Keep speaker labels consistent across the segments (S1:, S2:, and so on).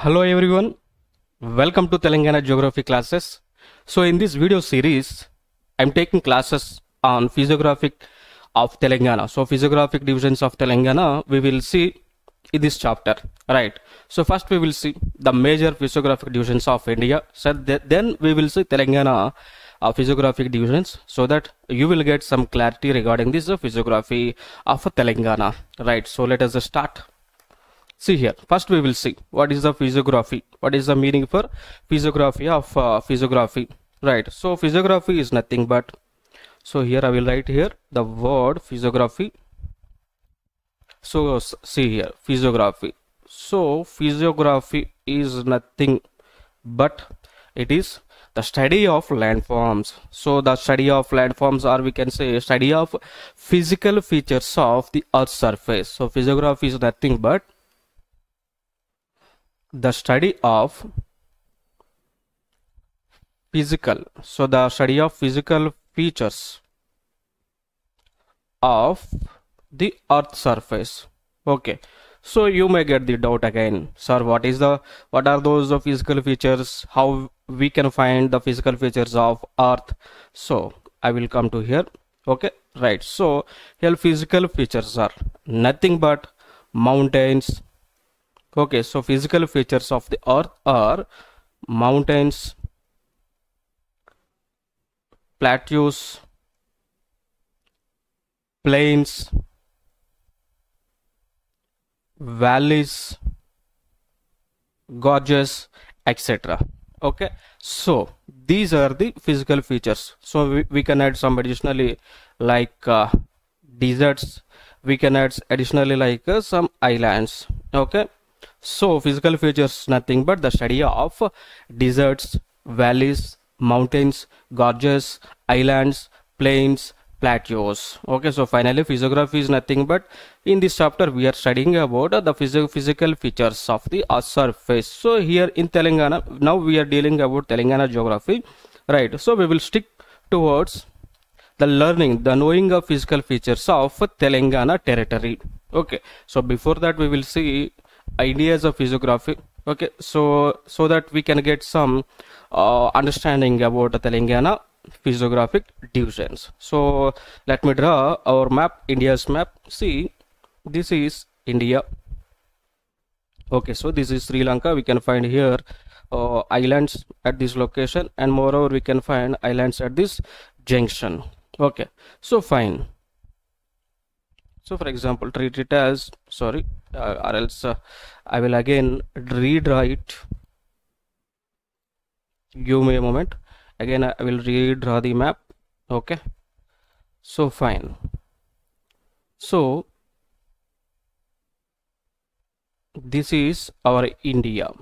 S1: Hello everyone, welcome to Telangana Geography classes. So in this video series, I'm taking classes on physiographic of Telangana. So physiographic divisions of Telangana, we will see in this chapter, right? So first we will see the major physiographic divisions of India. So th- then we will see Telangana uh, physiographic divisions so that you will get some clarity regarding this uh, physiography of Telangana, right? So let us uh, start. See here, first we will see what is the physiography. What is the meaning for physiography of uh, physiography, right? So physiography is nothing but, so here I will write here the word physiography. So see here, physiography. So physiography is nothing but it is the study of landforms. So the study of landforms or we can say study of physical features of the earth's surface. So physiography is nothing but the study of physical so the study of physical features of the earth surface. Okay so you may get the doubt again sir what is the what are those physical features how we can find the physical features of earth. So i will come to here. Okay right so here physical features are nothing but mountains Okay, so physical features of the earth are mountains, plateaus, plains, valleys, gorges, etc. Okay, so these are the physical features. So we, we can add some additionally like uh, deserts, we can add additionally like uh, some islands. Okay, so physical features nothing but the study of deserts, valleys, mountains, gorges, islands, plains, plateaus. Okay, so finally physiography is nothing but in this chapter we are studying about uh, the physio- physical features of the earth surface. So here in Telangana, now we are dealing about Telangana geography, right? So we will stick towards the learning, the knowing of physical features of Telangana territory. Okay, so before that we will see ideas of physiography. Okay, so so that we can get some uh, understanding about the Telangana physiographic divisions. So let me draw our map, India's map. See, this is India. Okay, so this is Sri Lanka. We can find here uh, islands at this location, and moreover, we can find islands at this junction. Okay, so fine. So, for example, treat it as sorry, uh, or else uh, I will again redraw it. Give me a moment. Again, I will redraw the map. Okay, so fine. So, this is our India.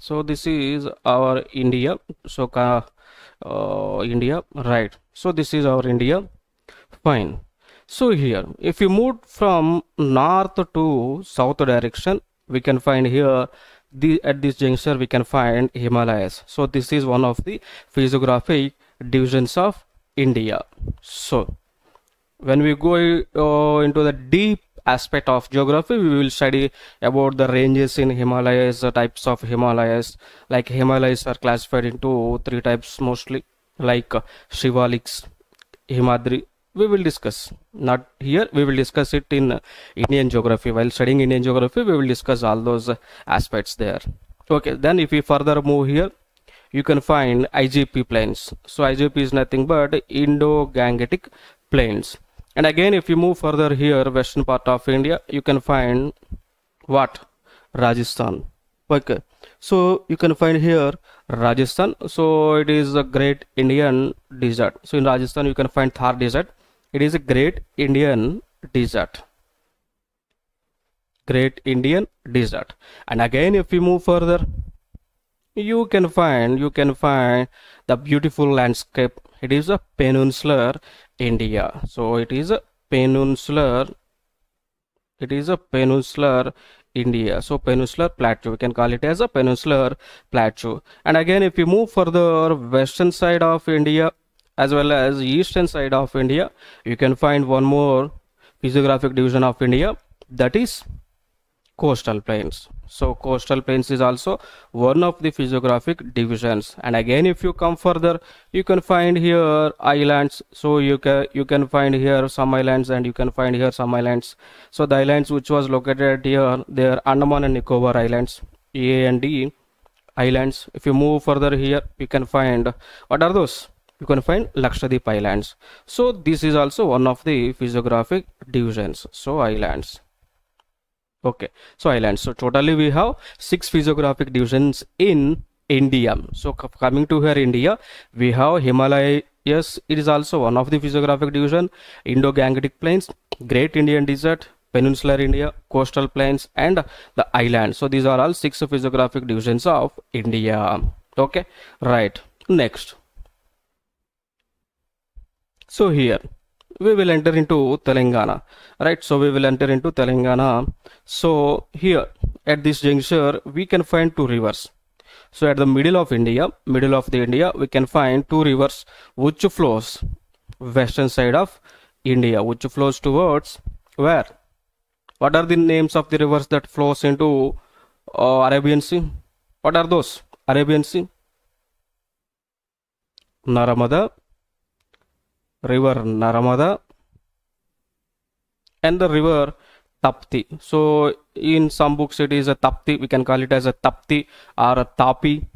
S1: So, this is our India. So, uh, India, right? So, this is our India. Fine. So here, if you move from north to south direction, we can find here the at this juncture we can find Himalayas. So this is one of the physiographic divisions of India. So when we go uh, into the deep aspect of geography we will study about the ranges in himalayas the types of himalayas like himalayas are classified into three types mostly like uh, shivaliks himadri we will discuss. Not here. We will discuss it in uh, indian geography. While studying indian geography we will discuss all those uh, aspects there. Okay then if we further move here you can find igp plains so igp is nothing but indo-gangetic plains and again if you move further here western part of india you can find what? Rajasthan. Okay. So you can find here rajasthan. So it is a great indian desert. So in rajasthan you can find thar desert it is a great indian desert great indian desert and again if we move further you can find you can find the beautiful landscape. It is a peninsular india. So it is a peninsular it is a peninsular india. So peninsular plateau. We can call it as a peninsular plateau. And again if you move further western side of india as well as eastern side of india you can find one more physiographic division of india that is coastal plains. So coastal plains is also one of the physiographic divisions. And again, if you come further, you can find here islands. So you can you can find here some islands and you can find here some islands. So the islands which was located here, they are Andaman and Nicobar Islands, A and D islands. If you move further here, you can find what are those? You can find Lakshadweep Islands. So this is also one of the physiographic divisions. So islands. Okay. So islands. So totally we have six physiographic divisions in india. So coming to here india we have Himalaya. Yes, it is also one of the physiographic division. Indo-gangetic plains great indian desert peninsular india coastal plains and the islands. So these are all six physiographic divisions of india. Okay. Right. Next so here we will enter into telangana right? So we will enter into telangana. So here at this juncture we can find two rivers. So at the middle of india middle of the india we can find two rivers which flows western side of india which flows towards where? What are the names of the rivers that flows into uh, arabian sea? What are those? Arabian sea narmada river narmada and the river Tapti. So in some books it is a Tapti. We can call it as a Tapti or a Tapi.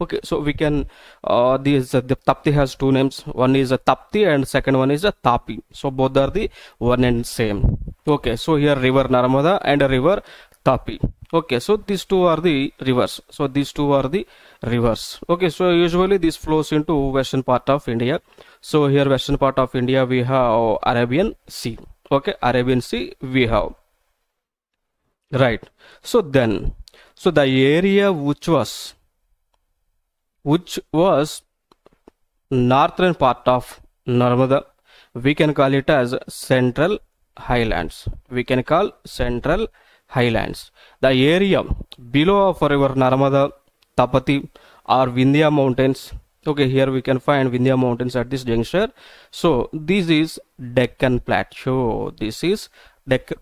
S1: Okay, so we can uh, this uh, the Tapti has two names. One is a Tapti and second one is a Tapi. So both are the one and same. Okay, so here river Narmada and a river Tapi. Okay, so these two are the rivers. So these two are the rivers. Okay, so usually this flows into western part of India. So here western part of India we have Arabian Sea. Okay, Arabian Sea we have. Right. So then, so the area which was, which was northern part of Narmada, we can call it as Central Highlands. We can call Central Highlands. The area below of river Narmada, Tapati are Vindhya mountains. Okay, here we can find Vindhya mountains at this juncture. So this is Deccan Plateau. This is Deccan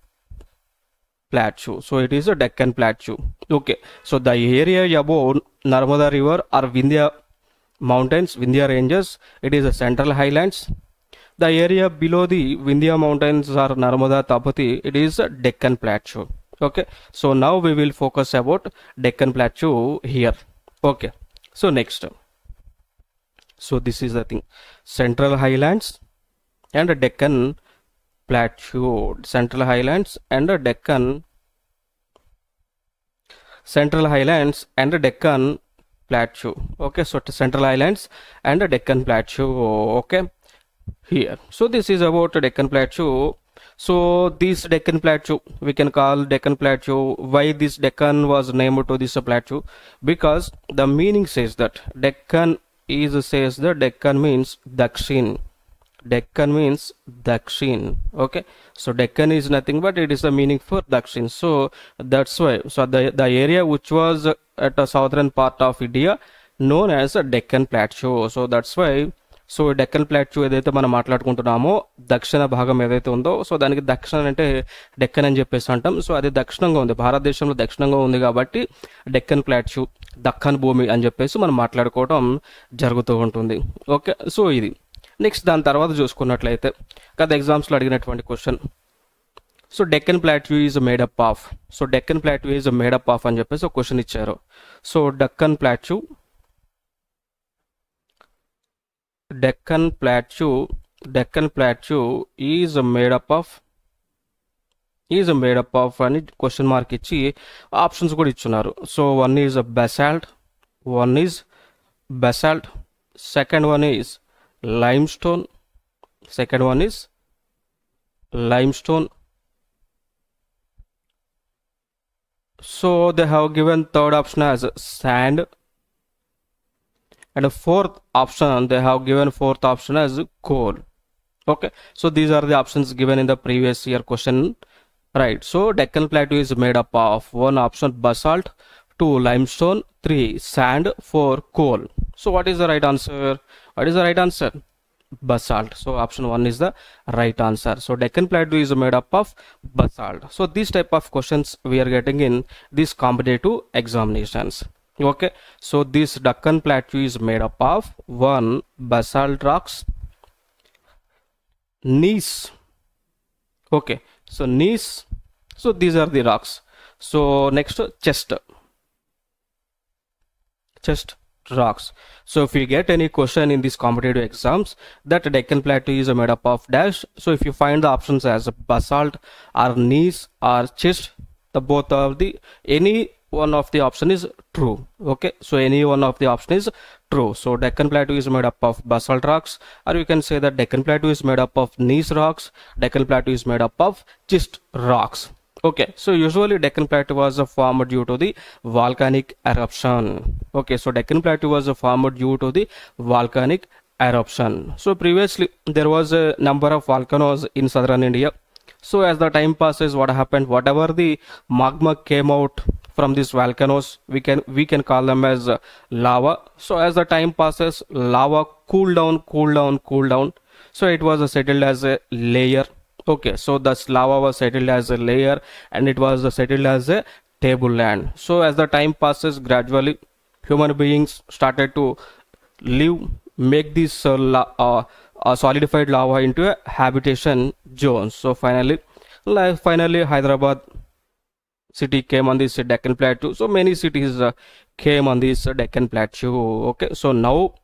S1: plateau so it is a deccan plateau okay so the area above narmada river are vindhya mountains vindhya ranges it is a central highlands the area below the vindhya mountains are narmada tapati it is a deccan plateau okay. So now we will focus about deccan plateau here. Okay. So next. So this is the thing. Central highlands and deccan plateau. Central highlands and deccan central highlands and deccan plateau. Okay. So central highlands and deccan plateau. Okay. Here. So this is about deccan plateau so this deccan plateau we can call deccan plateau why this deccan was named to this plateau because the meaning says that deccan is says the deccan means dakshin Deccan means Dakshin. Okay, so Deccan is nothing but it is the meaning for Dakshin. So that's why. So the the area which was at the southern part of India known as a Deccan Plateau. So that's why. So Deccan plateau ఏదైతే మనం మాట్లాడుకుంటున్నామో దక్షిణ భాగం ఏదైతే ఉందో so దానికి దక్షిణ అంటే డెక్కన్ అని చెప్పేసి అంటాం. సో అది దక్షిణంగా ఉంది. భారతదేశంలో దక్షిణంగా ఉంది కాబట్టి డెక్కన్ ప్లాట్యూ దక్కన్ భూమి అని చెప్పేసి మనం మాట్లాడుకోవడం జరుగుతూ ఉంటుంది. ఓకే సో ఇది. నెక్స్ట్ దాని తర్వాత చూసుకున్నట్లయితే గత ఎగ్జామ్స్లో అడిగినటువంటి question. So Deccan plateau is made up of. So Deccan plateau is made up of అని చెప్పేసి ఒక క్వశ్చన్ ఇచ్చారు. So Deccan plateau Deccan plateau Deccan plateau is made up of is made up of అని question mark ఇచ్చి options కూడా ఇచ్చున్నారు. So one is basalt one is basalt second one is limestone second one is limestone. So they have given third option as sand. And fourth option they have given fourth option as coal okay so these are the options given in the previous year question right so deccan plateau is made up of one option basalt two limestone three sand four coal so what is the right answer what is the right answer basalt. So option one is the right answer. So Deccan Plateau is made up of basalt. So these type of questions we are getting in these competitive examinations. Okay, so this Deccan Plateau is made up of one basalt rocks, gneiss. Okay, so gneiss. So these are the rocks. So next chest, chest rocks. So if you get any question in these competitive exams that Deccan Plateau is made up of dash. So if you find the options as basalt or gneiss or chest, the both of the any one of the option is true. Okay, so any one of the option is true. So Deccan Plateau is made up of basalt rocks, or you can say that Deccan Plateau is made up of gneiss rocks. Deccan Plateau is made up of schist rocks. Okay, so usually Deccan Plateau was formed due to the volcanic eruption. Okay, so Deccan Plateau was formed due to the volcanic eruption. So previously there was a number of volcanoes in southern India. So as the time passes, what happened? Whatever the magma came out from these volcanoes, we can we can call them as uh, lava. So as the time passes, lava cool down, cool down, cool down. So it was uh, settled as a layer okay so this lava was settled as a layer and it was settled as a tableland so as the time passes gradually human beings started to live make this uh, la- uh, uh, solidified lava into a habitation zone so finally like finally hyderabad city came on this deccan plateau. So many cities uh, came on this uh, deccan plateau. Okay so now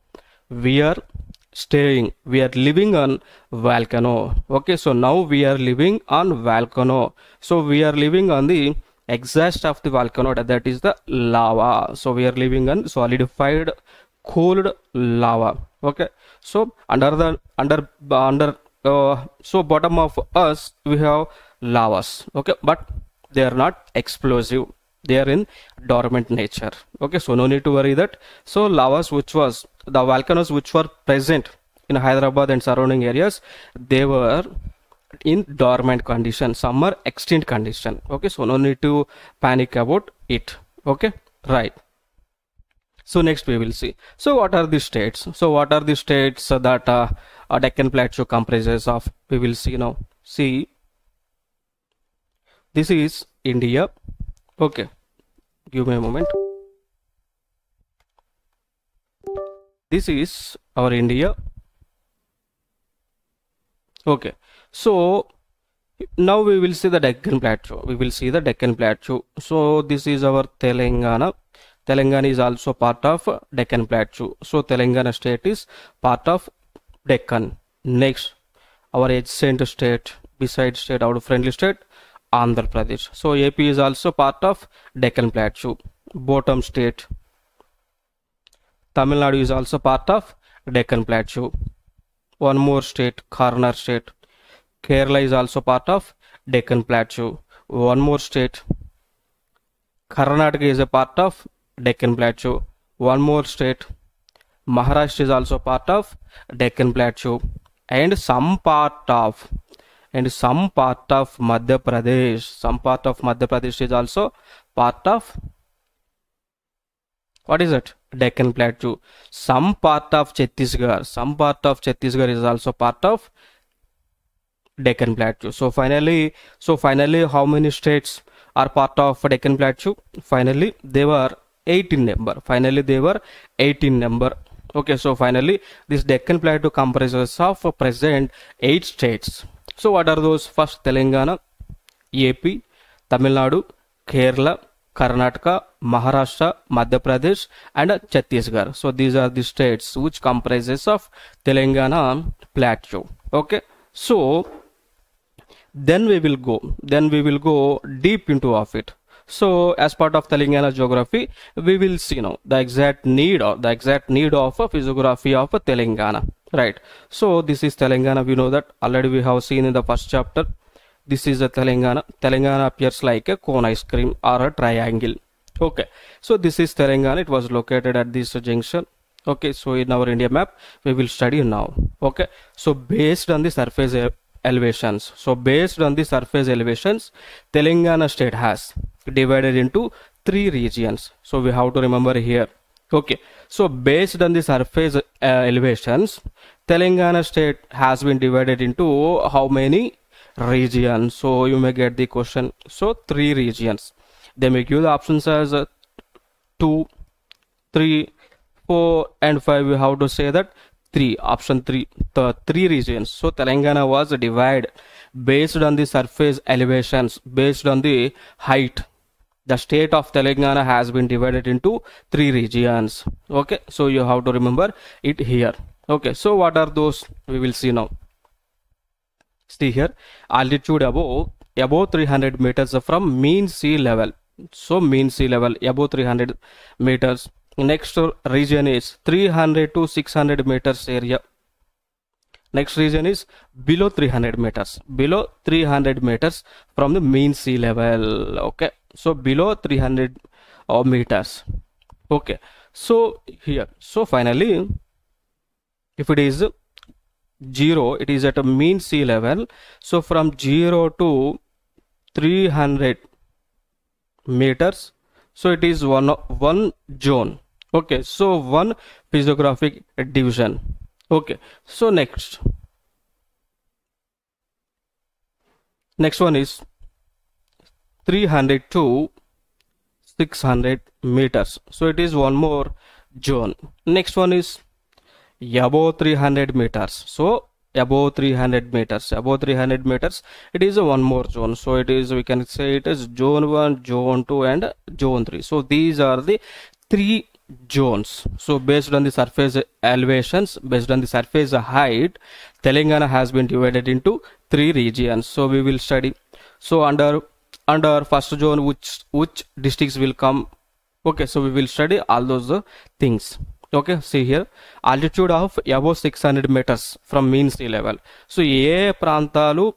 S1: we are staying we are living on volcano. Okay so now we are living on volcano. So we are living on the exhaust of the volcano that- is the lava. So we are living on solidified cooled lava. Okay so under the under under uh, so bottom of us we have lavas. Okay but they are not explosive. They are in dormant nature. Okay so no need to worry that. So lavas which was the volcanoes which were present in hyderabad and surrounding areas they were in dormant condition. Are extinct condition. Okay so no need to panic about it. Okay right. So next we will see. So what are the states? So what are the states that uh, deccan plateau comprises of? We will see now. See this is india. Okay. Give me a moment. This is our india. Okay. So now we will see the deccan plateau. We will see the deccan plateau. So this is our telangana. Telangana is also part of deccan plateau. So telangana state is part of deccan. Next our adjacent state beside state our friendly state andhra pradesh. So ap is also part of deccan plateau. Bottom state. Tamil nadu is also part of deccan plateau. One more state corner state. Kerala is also part of deccan plateau. One more state. Karnataka is a part of deccan plateau. One more state. Maharashtra is also part of deccan plateau. And some part of and some part of madhya pradesh some part of madhya pradesh is also part of what is it? Deccan plateau. Some part of chhattisgarh some part of chhattisgarh is also part of deccan plateau. So finally so finally how many states are part of deccan plateau? Finally they were 18 number. Finally they were 18 number. Okay so finally this deccan plateau comprises of present eight states so what are those first telangana ap tamil nadu kerala Karnataka, Maharashtra, Madhya Pradesh, and Chhattisgarh. So these are the states which comprises of Telangana plateau. Okay, so then we will go. Then we will go deep into of it. So as part of Telangana geography, we will see now the exact need or the exact need of a physiography of a Telangana. Right. So this is Telangana. We know that already we have seen in the first chapter this is a Telangana. Telangana appears like a cone ice cream or a triangle. Okay, so this is Telangana. It was located at this junction. Okay, so in our India map, we will study now. Okay, so based on the surface elevations, so based on the surface elevations, Telangana state has divided into three regions. So we have to remember here. Okay, so based on the surface uh, elevations, telangana state has been divided into how many regions? So you may get the question. So three regions. They may give the options as uh, two three four and five. We have to say that three option three the three regions. So telangana was divided based on the surface elevations based on the height the state of telangana has been divided into three regions. Okay so you have to remember it here. Okay so what are those we will see now? See here altitude above above 300 meters from mean sea level. So mean sea level above 300 meters. Next region is 300 to 600 meters area. Next region is below 300 meters below 300 meters from the mean sea level. Okay so below 300 uh, meters. Okay. So here. So finally if it is 0 it is at a mean sea level. So from 0 to 300 meters. So it is one one zone. Okay. So one physiographic division. Okay. So next. Next one is 300 to 600 meters. So it is one more zone. Next one is above 300 meters. So above 300 meters above 300 meters it is one more zone. So it is we can say it is zone 1 zone 2 and zone 3 so these are the three zones. So based on the surface elevations based on the surface height telangana has been divided into three regions. So we will study. So under under first zone which which districts will come. Okay so we will study all those uh, things. Okay see here. Altitude of above 600 meters from mean sea level. So ఏ ప్రాంతాలు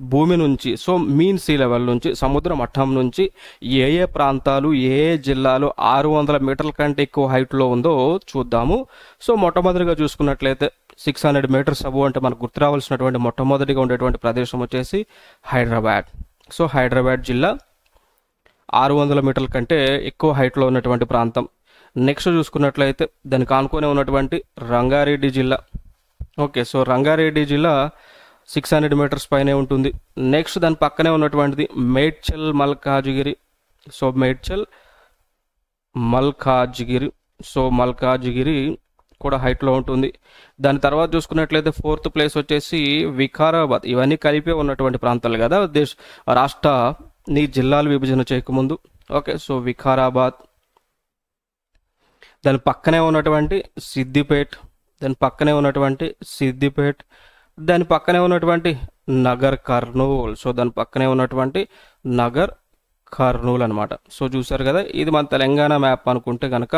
S1: భూమి నుంచి so mean sea level నుంచి సముద్ర మట్టం నుంచి ఏ ఏ ప్రాంతాలు ఏ ఏ జిల్లాలు ఆరు వందల మీటర్ల కంటే ఎక్కువ హైట్లో ఉందో చూద్దాము. సో మొట్టమొదటిగా చూసుకున్నట్లయితే సిక్స్ హండ్రెడ్ మీటర్స్ అబో అంటే మనకు గుర్తు రావాల్సినటువంటి మొట్టమొదటిగా ఉండేటువంటి ప్రదేశం వచ్చేసి హైదరాబాద్. సో హైదరాబాద్ జిల్లా ఆరు వందల మీటర్ల కంటే ఎక్కువ హైట్లో ఉన్నటువంటి ప్రాంతం. నెక్స్ట్ చూసుకున్నట్లయితే దానికి ఆనుకొని ఉన్నటువంటి రంగారెడ్డి జిల్లా. ఓకే సో రంగారెడ్డి జిల్లా సిక్స్ హండ్రెడ్ మీటర్స్ పైనే ఉంటుంది. నెక్స్ట్ దాని పక్కనే ఉన్నటువంటిది మేడ్చల్ మల్కాజ్గిరి. సో మేడ్చల్ మల్కాజ్గిరి. సో మల్కాజ్గిరి కూడా హైట్లో ఉంటుంది. దాని తర్వాత చూసుకున్నట్లయితే ఫోర్త్ ప్లేస్ వచ్చేసి వికారాబాద్. ఇవన్నీ కలిపే ఉన్నటువంటి ప్రాంతాలు కదా దేశ రాష్ట్ర నీ జిల్లాలు విభజన చేయకముందు ఓకే సో వికారాబాద్. దాని పక్కనే ఉన్నటువంటి సిద్దిపేట్. దాని పక్కనే ఉన్నటువంటి సిద్దిపేట్. దాని పక్కనే ఉన్నటువంటి నగర్ కర్నూల్. సో దాని పక్కనే ఉన్నటువంటి నగర్ కర్నూలు అనమాట సో చూసారు కదా ఇది మన తెలంగాణ మ్యాప్ అనుకుంటే కనుక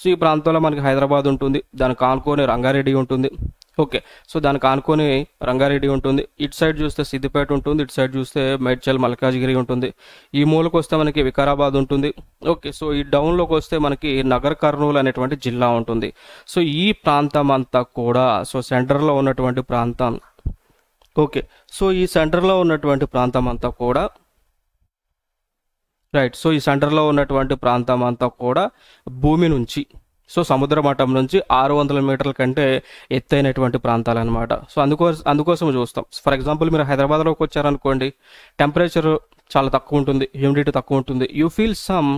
S1: సో ఈ ప్రాంతంలో మనకి హైదరాబాద్ ఉంటుంది దానికి ఆనుకొని రంగారెడ్డి ఉంటుంది. ఓకే సో దానికి ఆనుకొని రంగారెడ్డి ఉంటుంది. ఇటు సైడ్ చూస్తే సిద్దిపేట ఉంటుంది ఇటు సైడ్ చూస్తే మేడ్చల్ మల్కాజ్గిరి ఉంటుంది. ఈ మూలకు వస్తే మనకి వికారాబాద్ ఉంటుంది. ఓకే సో ఈ డౌన్లోకి వస్తే మనకి నగర్ కర్నూలు అనేటువంటి జిల్లా ఉంటుంది. సో ఈ ప్రాంతం అంతా కూడా సో సెంటర్లో ఉన్నటువంటి ప్రాంతం. ఓకే సో ఈ సెంటర్లో ఉన్నటువంటి ప్రాంతం అంతా కూడా రైట్ సో ఈ సెంటర్లో ఉన్నటువంటి ప్రాంతం అంతా కూడా భూమి నుంచి సో సముద్ర మఠం నుంచి ఆరు వందల మీటర్ల కంటే ఎత్తైనటువంటి ప్రాంతాలు అనమాట సో అందుకోసం అందుకోసం చూస్తాం. ఫర్ ఎగ్జాంపుల్ మీరు హైదరాబాద్లోకి వచ్చారనుకోండి టెంపరేచర్ చాలా తక్కువ ఉంటుంది హ్యూమిడిటీ తక్కువ ఉంటుంది. You feel some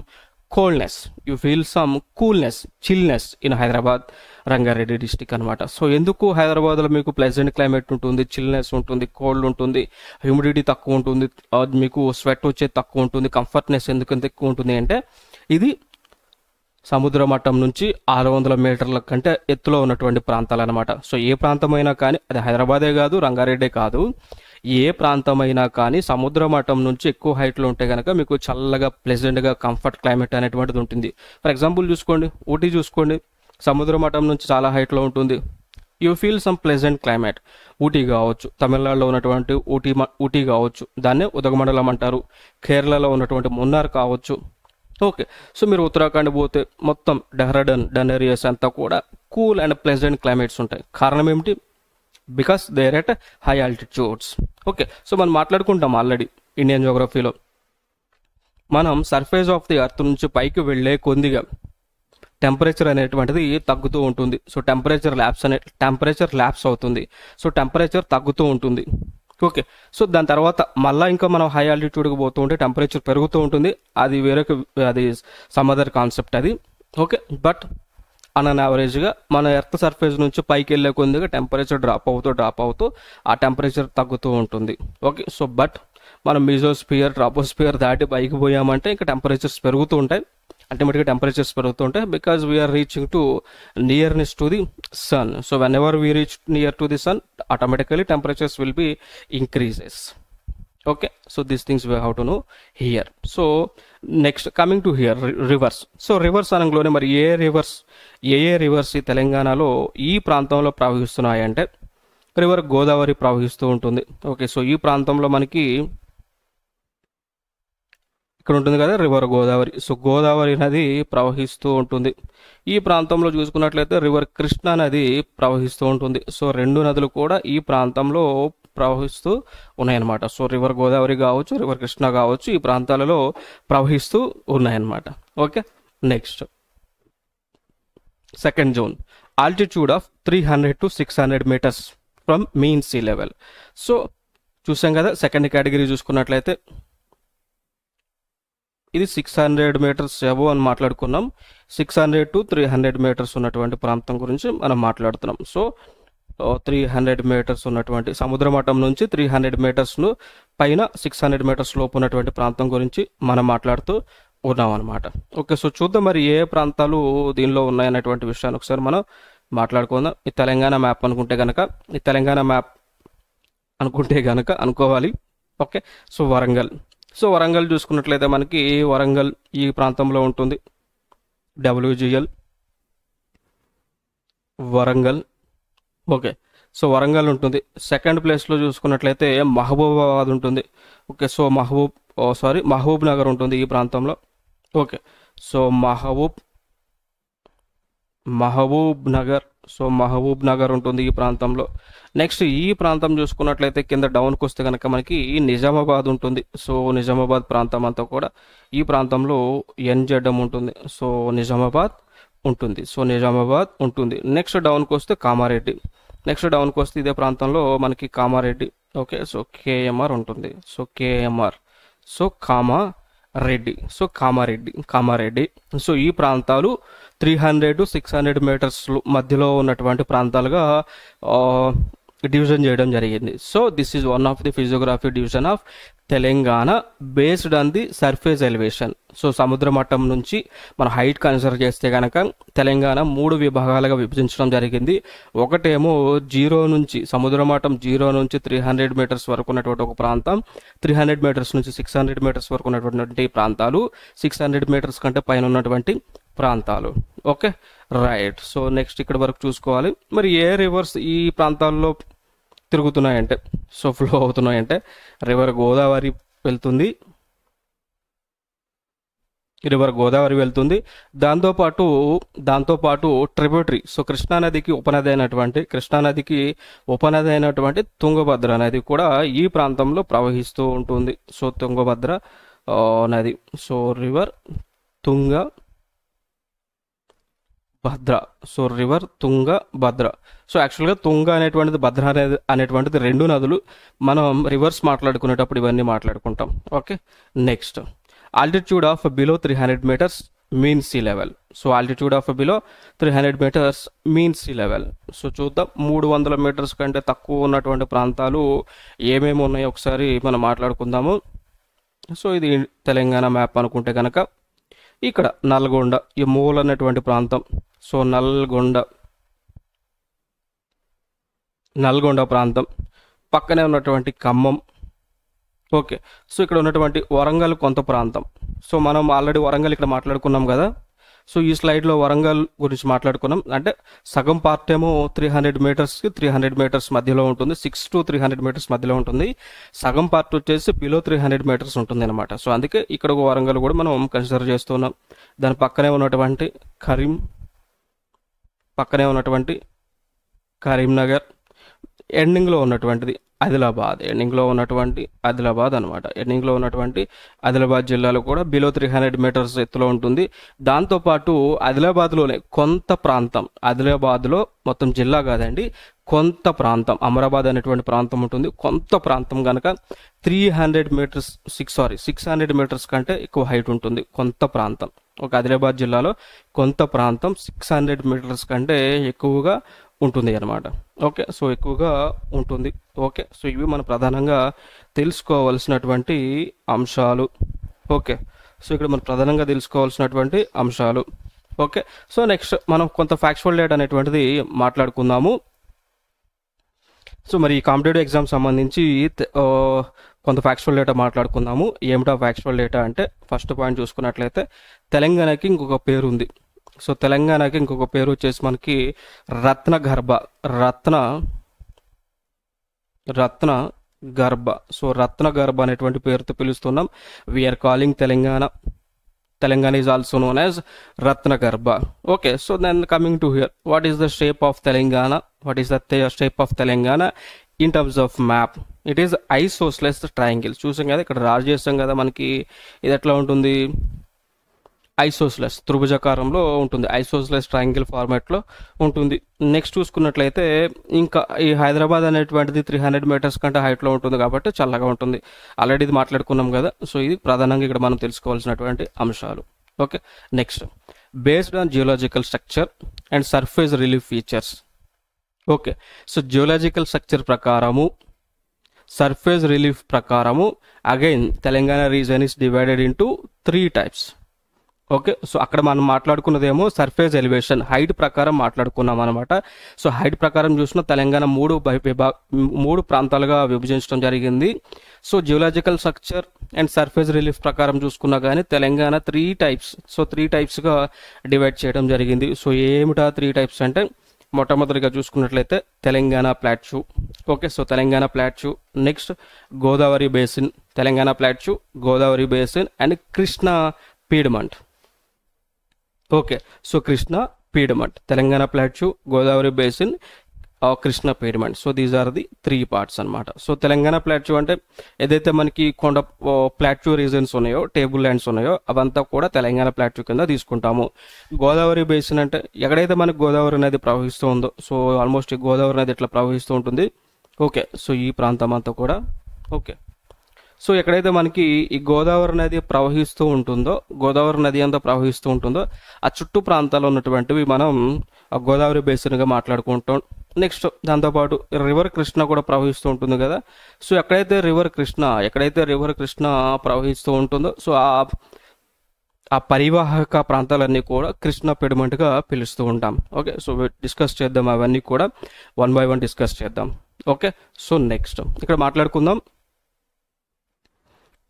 S1: coldness you feel some coolness chillness in Hyderabad Rangareddy district అనమాట సో ఎందుకు హైదరాబాద్లో మీకు ప్లెజెంట్ క్లైమేట్ ఉంటుంది చిల్నెస్ ఉంటుంది కోల్డ్ ఉంటుంది హ్యూమిడిటీ తక్కువ ఉంటుంది మీకు స్వెట్ వచ్చేది తక్కువ ఉంటుంది కంఫర్ట్నెస్ ఎందుకంత ఎక్కువ ఉంటుంది అంటే ఇది సముద్ర మట్టం నుంచి ఆరు వందల మీటర్ల కంటే ఎత్తులో ఉన్నటువంటి ప్రాంతాలు అనమాట సో ఏ ప్రాంతమైనా కానీ అది హైదరాబాదే కాదు రంగారెడ్డే కాదు ఏ ప్రాంతమైనా కానీ సముద్ర మట్టం నుంచి ఎక్కువ హైట్లో ఉంటే కనుక మీకు చల్లగా ప్లెజెంట్గా కంఫర్ట్ క్లైమేట్ అనేటువంటిది ఉంటుంది. ఫర్ ఎగ్జాంపుల్ చూసుకోండి ఊటీ చూసుకోండి. సముద్ర మఠం నుంచి చాలా హైట్లో ఉంటుంది. You feel some pleasant climate Ooty కావచ్చు తమిళనాడులో ఉన్నటువంటి ఊటీ ఊటీ కావచ్చు దాన్నే ఉదగమండలం అంటారు. కేరళలో ఉన్నటువంటి మున్నార్ కావచ్చు ఓకే. సో మీరు ఉత్తరాఖండ్ పోతే మొత్తం డెహ్రాడన్ డన్ ఏరియాస్ అంతా కూడా కూల్ అండ్ ప్లెజెంట్ క్లైమేట్స్ ఉంటాయి. కారణం ఏమిటి? Because there at high altitudes. Okay. So మనం మాట్లాడుకుంటాం ఆల్రెడీ ఇండియన్ జోగ్రఫీలో. మనం సర్ఫేస్ ఆఫ్ ది అర్త్ నుంచి పైకి వెళ్ళే కొద్దిగా టెంపరేచర్ అనేటువంటిది తగ్గుతూ ఉంటుంది. సో టెంపరేచర్ ల్యాబ్స్ అనే టెంపరేచర్ ల్యాబ్స్ అవుతుంది. సో టెంపరేచర్ తగ్గుతూ ఉంటుంది. ఓకే సో దాని తర్వాత మళ్ళీ ఇంకా మనం హై ఆల్టిట్యూడ్కి పోతూ ఉంటే టెంపరేచర్ పెరుగుతూ ఉంటుంది. అది వేరొక అది సమ్ అదర్ కాన్సెప్ట్ అది. ఓకే బట్ అన్ అన్ యావరేజ్గా మన ఎర్త్ సర్ఫేస్ నుంచి పైకి వెళ్ళే కొద్దిగా టెంపరేచర్ డ్రాప్ అవుతూ డ్రాప్ అవుతూ ఆ టెంపరేచర్ తగ్గుతూ ఉంటుంది. ఓకే సో బట్ మనం మిజోస్పియర్ ట్రాపోస్పియర్ దాటి పైకి పోయామంటే ఇంకా టెంపరేచర్స్ పెరుగుతూ ఉంటాయి. అల్టిమేట్గా టెంపరేచర్స్ పెరుగుతూ ఉంటాయి. Because we are reaching to nearness to the sun so whenever we reach near to the sun automatically temperatures will be increases okay so these things we how to know here so next coming to here rivers so rivers అనగానే మరి ఏ reverse ఏ ఏ rivers ఈ తెలంగాణలో ఈ ప్రాంతంలో ప్రవహిస్తున్నాయంటే river Godavari ప్రవహిస్తూ ఉంటుంది. Okay so ఈ ప్రాంతంలో మనకి ఇక్కడ ఉంటుంది కదా రివర్ గోదావరి. సో గోదావరి నది ప్రవహిస్తూ ఉంటుంది. ఈ ప్రాంతంలో చూసుకున్నట్లయితే రివర్ కృష్ణా నది ప్రవహిస్తూ ఉంటుంది. సో రెండు నదులు కూడా ఈ ప్రాంతంలో ప్రవహిస్తూ ఉన్నాయన్నమాట. సో రివర్ గోదావరి కావచ్చు రివర్ కృష్ణ కావచ్చు ఈ ప్రాంతాలలో ప్రవహిస్తూ ఉన్నాయన్నమాట. Okay next second zone altitude of three hundred to six hundred metres from main sea level so చూసాం కదా సెకండ్ కేటగిరీ చూసుకున్నట్లయితే ఇది సిక్స్ హండ్రెడ్ మీటర్స్ ఎబో అని మాట్లాడుకున్నాం. Six hundred to three hundred metres ఉన్నటువంటి ప్రాంతం గురించి మనం మాట్లాడుతున్నాం. సో త్రీ హండ్రెడ్ మీటర్స్ ఉన్నటువంటి సముద్ర మట్టం నుంచి త్రీ హండ్రెడ్ మీటర్స్ను పైన సిక్స్ హండ్రెడ్ మీటర్స్ లోపు ఉన్నటువంటి ప్రాంతం గురించి మనం మాట్లాడుతూ ఉన్నాం అనమాట ఓకే సో చూద్దాం మరి ఏ ప్రాంతాలు దీనిలో ఉన్నాయనేటువంటి విషయాన్ని ఒకసారి మనం మాట్లాడుకుందాం. ఈ తెలంగాణ మ్యాప్ అనుకుంటే కనుక ఈ తెలంగాణ మ్యాప్ అనుకుంటే కనుక అనుకోవాలి. Okay so Warangal. So Warangal చూసుకున్నట్లయితే మనకి వరంగల్ ఈ ప్రాంతంలో ఉంటుంది. WGL Warangal. Okay. So Warangal ఉంటుంది. సెకండ్ ప్లేస్లో చూసుకున్నట్లయితే మహబూబాబాద్ ఉంటుంది. Okay. So Mahabub sorry Mahabubnagar ఉంటుంది ఈ ప్రాంతంలో. Okay. So Mahabub Mahabubnagar. So Mahabubnagar ఉంటుంది ఈ ప్రాంతంలో. నెక్స్ట్ ఈ ప్రాంతం చూసుకున్నట్లయితే కింద డౌన్కి వస్తే కనుక మనకి నిజామాబాద్ ఉంటుంది. సో నిజామాబాద్ ప్రాంతం అంతా కూడా ఈ ప్రాంతంలో ఎన్జెడ్ఎం ఉంటుంది. సో నిజామాబాద్ ఉంటుంది. సో నిజామాబాద్ ఉంటుంది. నెక్స్ట్ డౌన్కి వస్తే కామారెడ్డి. నెక్స్ట్ డౌన్కి వస్తే ఇదే ప్రాంతంలో మనకి కామారెడ్డి. ఓకే సో కేఎంఆర్ ఉంటుంది. So KMR so Kamareddy. So Kamareddy. Kamareddy. So ఈ ప్రాంతాలు three hundred to six hundred metres మధ్యలో ఉన్నటువంటి ప్రాంతాలుగా డివిజన్ చేయడం జరిగింది. So this is one of the physiography division of Telangana based on the surface elevation so సముద్ర మట్టం నుంచి మన హైట్ కన్సిడర్ చేస్తే కనుక తెలంగాణ మూడు విభాగాలుగా విభజించడం జరిగింది. ఒకటేమో జీరో నుంచి సముద్ర మట్టం జీరో నుంచి త్రీ హండ్రెడ్ మీటర్స్ వరకు ఉన్నటువంటి ఒక ప్రాంతం త్రీ హండ్రెడ్ మీటర్స్ నుంచి సిక్స్ హండ్రెడ్ మీటర్స్ వరకు ఉన్నటువంటి ప్రాంతాలు సిక్స్ హండ్రెడ్ మీటర్స్ కంటే పైన ఉన్నటువంటి ప్రాంతాలు. ఓకే? రైట్. సో నెక్స్ట్ ఇక్కడ వరకు చూసుకోవాలి. మరి ఏ రివర్స్ ఈ ప్రాంతాల్లో తిరుగుతున్నాయంటే? సో ఫ్లో అవుతున్నాయంటే? రివర్ గోదావరి వెళ్తుంది. రివర్ గోదావరి వెళ్తుంది. దాంతోపాటు దాంతోపాటు ట్రిబ్యూటరీ సో కృష్ణానదికి ఉపనది అయినటువంటి కృష్ణానదికి ఉపనది అయినటువంటి తుంగభద్ర నది కూడా ఈ ప్రాంతంలో ప్రవహిస్తూ ఉంటుంది. సో తుంగభద్ర నది. So river Tungabhadra. So river Tungabhadra. So యాక్చువల్గా తుంగ అనేటువంటిది భద్ర అనేది అనేటువంటిది రెండు నదులు. మనం రివర్స్ మాట్లాడుకునేటప్పుడు ఇవన్నీ మాట్లాడుకుంటాం. Okay? Next. Altitude of below three hundred metres mean sea level so altitude of below three hundred metres mean sea level so చూద్దాం. మూడు వందల మీటర్స్ కంటే తక్కువ ఉన్నటువంటి ప్రాంతాలు ఏమేమి ఉన్నాయో ఒకసారి మనం మాట్లాడుకుందాము. సో ఇది తెలంగాణ మ్యాప్ అనుకుంటే కనుక ఇక్కడ నల్గొండ ఈ మూల అనేటువంటి ప్రాంతం. సో నల్గొండ నల్గొండ ప్రాంతం. పక్కనే ఉన్నటువంటి ఖమ్మం. ఓకే. సో ఇక్కడ ఉన్నటువంటి వరంగల్ కొంత ప్రాంతం. సో మనం ఆల్రెడీ వరంగల్ ఇక్కడ మాట్లాడుకున్నాం కదా. సో ఈ స్లైడ్లో వరంగల్ గురించి మాట్లాడుకున్నాం. అంటే సగం పార్ట్ ఏమో త్రీ హండ్రెడ్ మీటర్స్కి త్రీ హండ్రెడ్ మీటర్స్ మధ్యలో ఉంటుంది. Six to three hundred metres మధ్యలో ఉంటుంది. సగం పార్ట్ వచ్చేసి బిలో త్రీ హండ్రెడ్ మీటర్స్ ఉంటుంది అనమాట సో అందుకే ఇక్కడ ఒక వరంగల్ కూడా మనం కన్సిడర్ చేస్తున్నాం. దాని పక్కనే ఉన్నటువంటి కరీం పక్కనే ఉన్నటువంటి కరీంనగర్ ఎండింగ్లో ఉన్నటువంటిది ఆదిలాబాద్. ఎండింగ్లో ఉన్నటువంటి ఆదిలాబాద్ అనమాట ఎండింగ్లో ఉన్నటువంటి ఆదిలాబాద్ జిల్లాలో కూడా బిలో త్రీ హండ్రెడ్ మీటర్స్ ఎత్తులో ఉంటుంది. దాంతోపాటు ఆదిలాబాద్లోనే కొంత ప్రాంతం ఆదిలాబాద్లో మొత్తం జిల్లా కాదండి కొంత ప్రాంతం అమరాబాద్ అనేటువంటి ప్రాంతం ఉంటుంది. కొంత ప్రాంతం కనుక three hundred metres six sorry six hundred metres కంటే ఎక్కువ హైట్ ఉంటుంది. కొంత ప్రాంతం. ఒక ఆదిలాబాద్ జిల్లాలో కొంత ప్రాంతం సిక్స్ హండ్రెడ్ మీటర్స్ కంటే ఎక్కువగా ఉంటుంది అనమాట ఓకే సో ఎక్కువగా ఉంటుంది. ఓకే సో ఇవి మనం ప్రధానంగా తెలుసుకోవాల్సినటువంటి అంశాలు. ఓకే సో ఇక్కడ మనం ప్రధానంగా తెలుసుకోవాల్సినటువంటి అంశాలు. ఓకే సో నెక్స్ట్ మనం కొంత ఫ్యాక్చువల్ డేట్ అనేటువంటిది మాట్లాడుకుందాము. సో మరి ఈ కాంపిటేటివ్ ఎగ్జామ్ సంబంధించి కొంత ఫ్యాక్చువల్ డేటా మాట్లాడుకుందాము. ఏమిటా ఫ్యాక్చువల్ డేటా అంటే ఫస్ట్ పాయింట్ చూసుకున్నట్లయితే తెలంగాణకి ఇంకొక పేరు ఉంది సో తెలంగాణకి ఇంకొక పేరు వచ్చేసి మనకి రత్న గర్భ రత్న రత్న గర్భ. సో రత్న గర్భ అనేటువంటి పేరుతో పిలుస్తున్నాం. We are calling Telangana. Telangana is also known as Ratnagarbha okay so then coming to here what is the shape of Telangana? What is the shape of Telangana? In terms of map it is isosceles triangle చూసాం కదా ఇక్కడ రాజు చేస్తాం కదా మనకి ఇది ఎట్లా ఉంటుంది? Isosceles త్రిభుజాకారంలో ఉంటుంది. ఐసోస్లెస్ ట్రయాంగిల్ ఫార్మాట్లో ఉంటుంది. నెక్స్ట్ చూసుకున్నట్లయితే ఇంకా ఈ హైదరాబాద్ అనేటువంటిది త్రీ హండ్రెడ్ మీటర్స్ కంటే హైట్లో ఉంటుంది కాబట్టి చల్లగా ఉంటుంది. ఆల్రెడీ ఇది మాట్లాడుకున్నాం కదా సో ఇది ప్రధానంగా ఇక్కడ మనం తెలుసుకోవాల్సినటువంటి అంశాలు. Okay next based on geological structure and surface relief features okay. So geological structure ప్రకారము సర్ఫేస్ రిలీఫ్ ప్రకారము again Telangana region is divided into three types okay. So అక్కడ మనం మాట్లాడుకున్నదేమో సర్ఫేస్ ఎలివేషన్ హైట్ ప్రకారం మాట్లాడుకున్నాం అనమాట సో హైట్ ప్రకారం చూసిన తెలంగాణ మూడు విభా- మూడు ప్రాంతాలుగా విభజించడం జరిగింది. So geological structure and surface relief ప్రకారం చూసుకున్నా కానీ Telangana three types so three టైప్స్గా divide చేయడం జరిగింది. సో ఏమిటా త్రీ టైప్స్ అంటే మొట్టమొదటిగా చూసుకున్నట్లయితే Telangana plateau okay so Telangana plateau next Godavari basin. Telangana plateau Godavari basin and Krishna piedmont. Okay so Krishna piedmont. Telangana plateau Godavari basin Krishna piedmont so these are the three parts అనమాట so Telangana plateau అంటే ఏదైతే మనకి కొండ plateau regions ఉన్నాయో table lands ఉన్నాయో అవంతా కూడా Telangana plateau కింద తీసుకుంటాము. గోదావరి బేసిన్ అంటే ఎక్కడైతే మనకి గోదావరి నది ప్రవహిస్తూ ఉందో సో ఆల్మోస్ట్ ఈ గోదావరి నది ఇట్లా ప్రవహిస్తూ ఉంటుంది? ఓకే సో ఈ ప్రాంతం అంతా కూడా ఓకే. సో ఎక్కడైతే మనకి ఈ గోదావరి నది ప్రవహిస్తూ ఉంటుందో గోదావరి నది అంతా ప్రవహిస్తూ ఉంటుందో ఆ చుట్టూ ప్రాంతాల్లో ఉన్నటువంటివి మనం ఆ గోదావరి బేసిన్గా మాట్లాడుకుంటాం. నెక్స్ట్ దాంతోపాటు రివర్ కృష్ణ కూడా ప్రవహిస్తూ ఉంటుంది కదా. సో ఎక్కడైతే రివర్ కృష్ణ ఎక్కడైతే రివర్ కృష్ణ ప్రవహిస్తూ ఉంటుందో సో ఆ ఆ పరివాహక ప్రాంతాలన్నీ కూడా కృష్ణ పెడమెంట్గా పిలుస్తూ ఉంటాం. ఓకే? సో డిస్కస్ చేద్దాం అవన్నీ కూడా. వన్ బై వన్ డిస్కస్ చేద్దాం. ఓకే? సో నెక్స్ట్ ఇక్కడ మాట్లాడుకుందాం.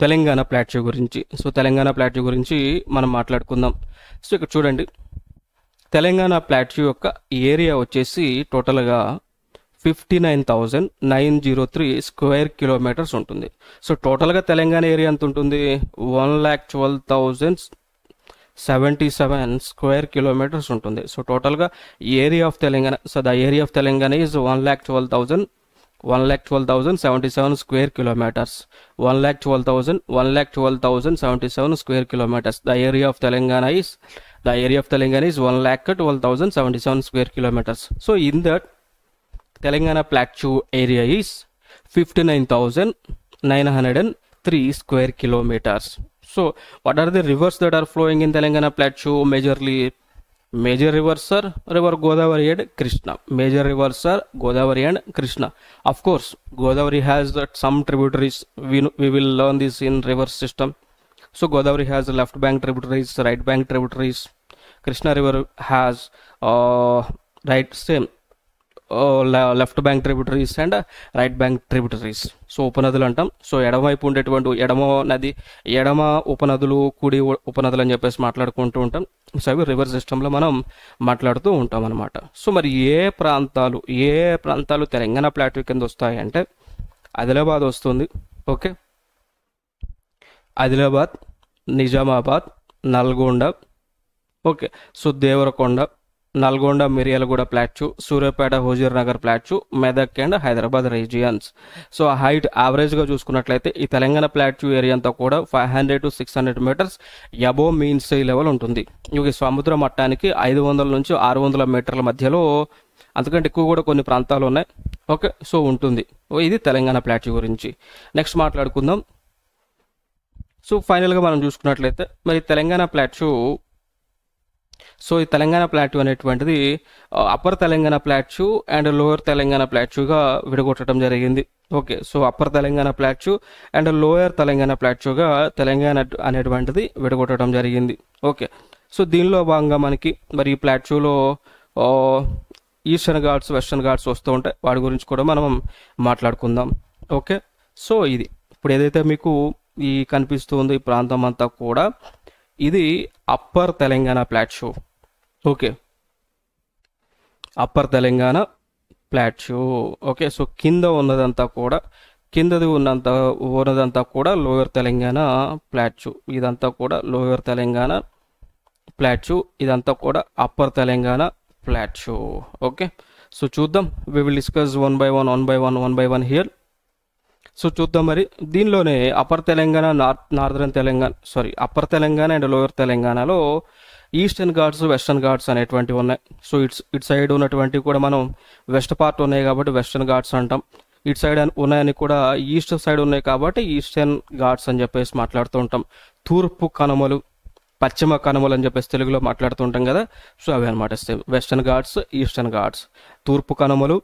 S1: తెలంగాణ ప్లాట్యూ గురించి. సో తెలంగాణ ప్లాట్యూ గురించి మనం మాట్లాడుకుందాం. సో ఇక్కడ చూడండి. తెలంగాణ ప్లాట్యూ యొక్క ఏరియా వచ్చేసి టోటల్గా fifty nine thousand nine zero three square kilometres ఉంటుంది. సో టోటల్గా తెలంగాణ ఏరియా ఎంత ఉంటుంది? One lakh twelve thousand seventy seven square kilometres ఉంటుంది. సో టోటల్గా area of Telangana so the area of Telangana is one lakh twelve thousand one lakh twelve thousand seventy seven square kilometers. one lakh lakh twelve thousand seventy seven square kilometers. The area of telangana is the area of telangana is one lakh twelve thousand seventy seven square kilometers. So in that telangana plateau area is fifty nine thousand nine hundred and three square kilometers. So what are the rivers that are flowing in telangana plateau majorly? Major rivers are River Godavari and Krishna. Major rivers are Godavari and Krishna. Of course, Godavari has that some tributaries. We, we will learn this in river system. So, Godavari has left bank tributaries, right bank tributaries. Krishna River has uh, right same left bank tributaries and right bank tributaries. So ఉపనదులు అంటాం. So ఎడమవైపు ఉండేటువంటి ఎడమ నది ఎడమ ఉపనదులు కుడి ఉపనదులు అని చెప్పేసి మాట్లాడుకుంటూ ఉంటాం. సో అవి రివర్ సిస్టంలో మనం మాట్లాడుతూ ఉంటాం అనమాట సో మరి ఏ ప్రాంతాలు ఏ ప్రాంతాలు తెలంగాణ ప్లాట్యూ కింద వస్తాయి అంటే ఆదిలాబాద్ వస్తుంది. Okay? Adilabad Nizamabad Nalgonda. Okay? So Devarakonda Nalgonda Miryalaguda plateau Suryapet Huzurnagar plateau Medak and Hyderabad regions. So height యావరేజ్గా చూసుకున్నట్లయితే ఈ తెలంగాణ ప్లాట్యూ ఏరియా అంతా కూడా five hundred to six hundred metres above mean sea level ఉంటుంది. ఇవి సముద్ర మట్టానికి ఐదు వందల నుంచి ఆరు వందల మీటర్ల మధ్యలో అంతకంటే ఎక్కువ కూడా కొన్ని ప్రాంతాలు ఉన్నాయి. ఓకే సో ఉంటుంది. ఇది తెలంగాణ ప్లాట్యూ గురించి. నెక్స్ట్ మాట్లాడుకుందాం. సో ఫైనల్గా మనం చూసుకున్నట్లయితే మరి తెలంగాణ ప్లాట్యూ సో ఈ తెలంగాణ ప్లాట్యూ అనేటువంటిది upper Telangana plateau and lower Telangana ప్లాట్యూగా విడగొట్టడం జరిగింది. Okay so upper Telangana plateau and lower Telangana ప్లాట్యూగా Telangana అనేటువంటిది విడగొట్టడం జరిగింది. ఓకే సో దీనిలో భాగంగా మనకి మరి ఈ ప్లాట్యూలో ఈస్టర్న్ ఘాట్స్ వెస్టర్న్ ఘాట్స్ వస్తూ ఉంటాయి. వాటి గురించి కూడా మనం మాట్లాడుకుందాం. ఓకే సో ఇది. ఇప్పుడు ఏదైతే మీకు ఈ కనిపిస్తుంది ఈ ప్రాంతం అంతా కూడా ఇది upper Telangana plateau okay upper Telangana plateau okay so కింద ఉన్నదంతా కూడా కిందది ఉన్నంత ఉన్నదంతా కూడా లోయర్ తెలంగాణ ప్లాట్యూ ఇదంతా కూడా లోయర్ తెలంగాణ ప్లాట్యూ ఇదంతా కూడా upper Telangana plateau okay so చూద్దాం. We will discuss one by one one by one one by one here so చూద్దాం మరి. దీనిలోనే upper Telangana north northern Telangana sorry upper Telangana and lower తెలంగాణలో eastern Ghats western Ghats అనేటువంటివి ఉన్నాయి. So it's it side ఉన్నటువంటివి కూడా మనం వెస్ట్ పార్ట్ ఉన్నాయి కాబట్టి వెస్టర్న్ ఘాట్స్ అంటాం. ఇటు సైడ్ ఉన్నాయని కూడా ఈస్ట్ సైడ్ ఉన్నాయి కాబట్టి ఈస్టర్న్ ఘాట్స్ అని చెప్పేసి మాట్లాడుతూ ఉంటాం. తూర్పు కనుమలు పశ్చిమ కనుమలు అని చెప్పేసి తెలుగులో మాట్లాడుతూ ఉంటాం కదా. సో అవి అనమాట వెస్టర్న్ ఘాట్స్ ఈస్టర్న్ ఘాట్స్. తూర్పు కనుమలు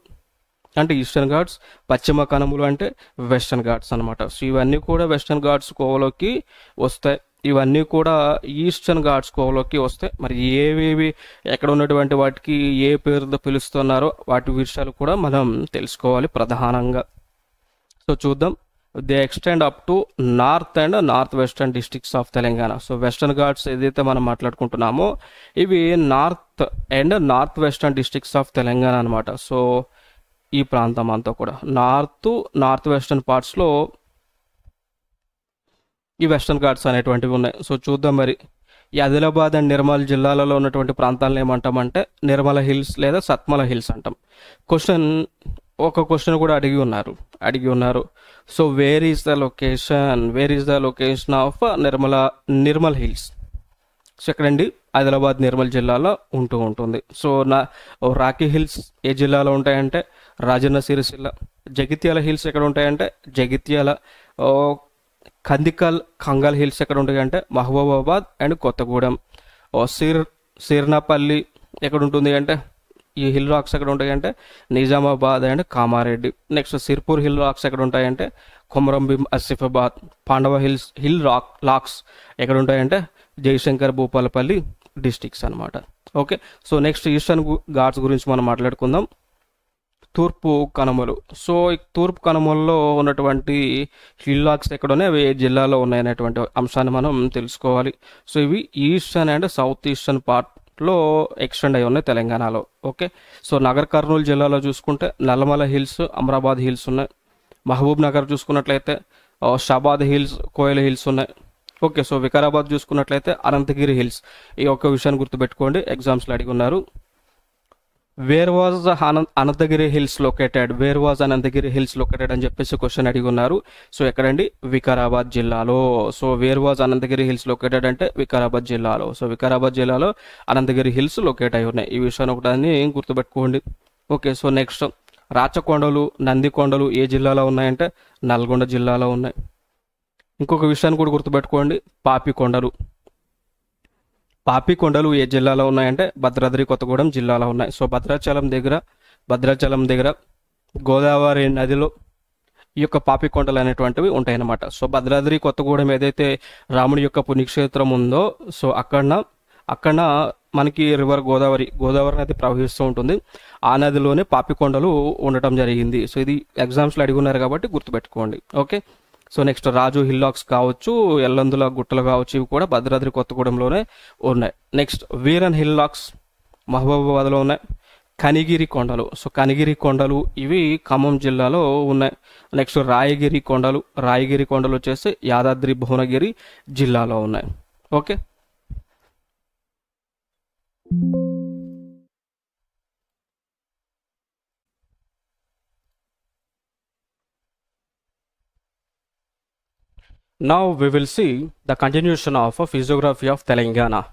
S1: అంటే ఈస్టర్న్ ఘాట్స్ పశ్చిమ కనుమలు అంటే వెస్టర్న్ ఘాట్స్ అనమాట సో ఇవన్నీ కూడా వెస్టర్న్ ఘాట్స్ కోవలోకి వస్తాయి. ఇవన్నీ కూడా ఈస్టర్న్ ఘాట్స్ కోవలోకి వస్తాయి. మరి ఏవేవి ఎక్కడ ఉన్నటువంటి వాటికి ఏ పేరుతో పిలుస్తున్నారో వాటి విషయాలు కూడా మనం తెలుసుకోవాలి ప్రధానంగా. సో చూద్దాం. They extend up to north and north western districts of Telangana. So western Ghats ఏదైతే మనం మాట్లాడుకుంటున్నామో ఇవి north and north western districts of Telangana అనమాట సో ఈ ప్రాంతం అంతా కూడా. నార్త్ నార్త్ వెస్టర్న్ పార్ట్స్లో ఈ వెస్టర్న్ ఘాట్స్ అనేటువంటివి ఉన్నాయి. సో చూద్దాం మరి. ఈ ఆదిలాబాద్ అండ్ నిర్మల్ జిల్లాలలో ఉన్నటువంటి ప్రాంతాలను ఏమంటామంటే నిర్మల హిల్స్ లేదా సత్మల హిల్స్ అంటాం. క్వశ్చన్ ఒక క్వశ్చన్ కూడా అడిగి ఉన్నారు. అడిగి ఉన్నారు. So where is the location where is the location of Nirmala Nirmal hills? So ఎక్కడండి? ఆదిలాబాద్ నిర్మల్ జిల్లాలో ఉంటూ ఉంటుంది. సో నా రాకీ హిల్స్ ఏ జిల్లాలో ఉంటాయంటే రాజన్న సిరిసిల్ల జగిత్యాల హిల్స్ ఎక్కడ ఉంటాయంటే జగిత్యాల కందికల్ కంగల్ హిల్స్ ఎక్కడ ఉంటాయంటే మహబూబాబాద్ అండ్ కొత్తగూడెం. సిర్ సిర్నాపల్లి ఎక్కడ ఉంటుంది అంటే ఈ హిల్ రాక్స్ ఎక్కడ ఉంటాయంటే Nizamabad and Kamareddy. Next Sirpur hill rocks ఎక్కడ ఉంటాయంటే Komaram Bheem Asifabad. Pandava hills hill rock locks ఎక్కడ ఉంటాయంటే జయశంకర్ భూపాలపల్లి డిస్టిక్స్ అన్నమాట. Okay so next eastern Ghats గురించి మనం మాట్లాడుకుందాం. తూర్పు కనుమలు. సో తూర్పు కనుమల్లో ఉన్నటువంటి హిల్ లాక్స్ ఎక్కడ అవి ఏ జిల్లాలో ఉన్నాయనేటువంటి అంశాన్ని మనం తెలుసుకోవాలి. సో ఇవి ఈస్టర్న్ అండ్ సౌత్ ఈస్టర్న్ పార్ట్లో ఎక్స్టెండ్ అయి ఉన్నాయి తెలంగాణలో. ఓకే? సో నగర్ కర్నూలు జిల్లాలో చూసుకుంటే నల్లమల హిల్స్ అమరాబాద్ హిల్స్ ఉన్నాయి. మహబూబ్ నగర్ చూసుకున్నట్లయితే షాబాద్ హిల్స్ కోయల హిల్స్ ఉన్నాయి. ఓకే? సో వికారాబాద్ చూసుకున్నట్లయితే అనంతగిరి హిల్స్. ఈ ఒక్క విషయాన్ని గుర్తుపెట్టుకోండి. ఎగ్జామ్స్లో అడిగి ఉన్నారు. Where was Ananthagiri hills located where was Ananthagiri hills located అని చెప్పేసి క్వశ్చన్ అడిగి ఉన్నారు సో ఎక్కడండి? వికారాబాద్ జిల్లాలో. So where was Ananthagiri hills located అంటే వికారాబాద్ జిల్లాలో. సో వికారాబాద్ జిల్లాలో అనంతగిరి హిల్స్ లొకేట్ అయి ఉన్నాయి. ఈ విషయాన్ని ఒకటాన్ని గుర్తుపెట్టుకోండి. ఓకే సో నెక్స్ట్ రాచకొండలు నందికొండలు ఏ జిల్లాలో ఉన్నాయంటే నల్గొండ జిల్లాలో ఉన్నాయి. ఇంకొక విషయాన్ని కూడా గుర్తుపెట్టుకోండి. పాపికొండలు. పాపికొండలు ఏ జిల్లాలో ఉన్నాయంటే భద్రాద్రి కొత్తగూడెం జిల్లాలో ఉన్నాయి. సో భద్రాచలం దగ్గర భద్రాచలం దగ్గర గోదావరి నదిలో ఈ యొక్క పాపికొండలు అనేటువంటివి ఉంటాయన్నమాట. సో భద్రాద్రి కొత్తగూడెం ఏదైతే రాముడి యొక్క పుణ్యక్షేత్రం ఉందో సో అక్కడ అక్కడ మనకి రివర్ గోదావరి గోదావరి నది ప్రవహిస్తూ ఉంటుంది. ఆ నదిలోనే పాపికొండలు ఉండటం జరిగింది. సో ఇది ఎగ్జామ్స్లో అడిగి ఉన్నారు కాబట్టి గుర్తుపెట్టుకోండి. Okay? So next Raju hillocks కావచ్చు ఎల్లందుల గుట్టలు కావచ్చు ఇవి కూడా భద్రాద్రి కొత్తగూడెంలోనే ఉన్నాయి. నెక్స్ట్ వీరన్ హిల్లాక్స్ మహబూబాబాద్లో ఉన్నాయి. కనిగిరి కొండలు. సో కనిగిరి కొండలు ఇవి ఖమ్మం జిల్లాలో ఉన్నాయి. నెక్స్ట్ రాయగిరి కొండలు. రాయగిరి కొండలు వచ్చేసి యాదాద్రి భువనగిరి జిల్లాలో ఉన్నాయి. Okay? Now we will see the continuation of a physiography of telangana.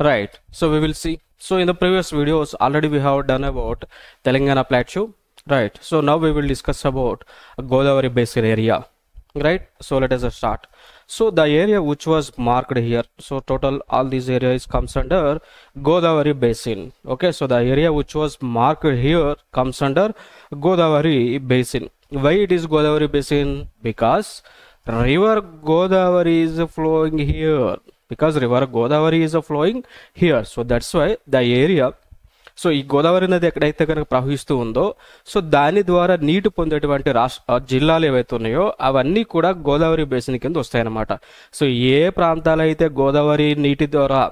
S1: Right so we will see. So in the previous videos already we have done about telangana plateau. Right so now we will discuss about godavari basin area. Right so let us start. So the area which was marked here so total all these areas comes under godavari basin. Okay so the area which was marked here comes under godavari basin. Why it is godavari basin? Because river godavari is flowing here. Because river godavari is flowing here. So that's why the area so ఈ గోదావరి నది ఎక్కడైతే కనుక ప్రవహిస్తూ ఉందో so దాని ద్వారా నీటి పొందేటువంటి రాష్ట్ర జిల్లాలు ఏవైతే ఉన్నాయో అవన్నీ కూడా గోదావరి బేసిన్ కింద వస్తాయన్నమాట. సో ఏ ప్రాంతాలైతే గోదావరి నీటి ద్వారా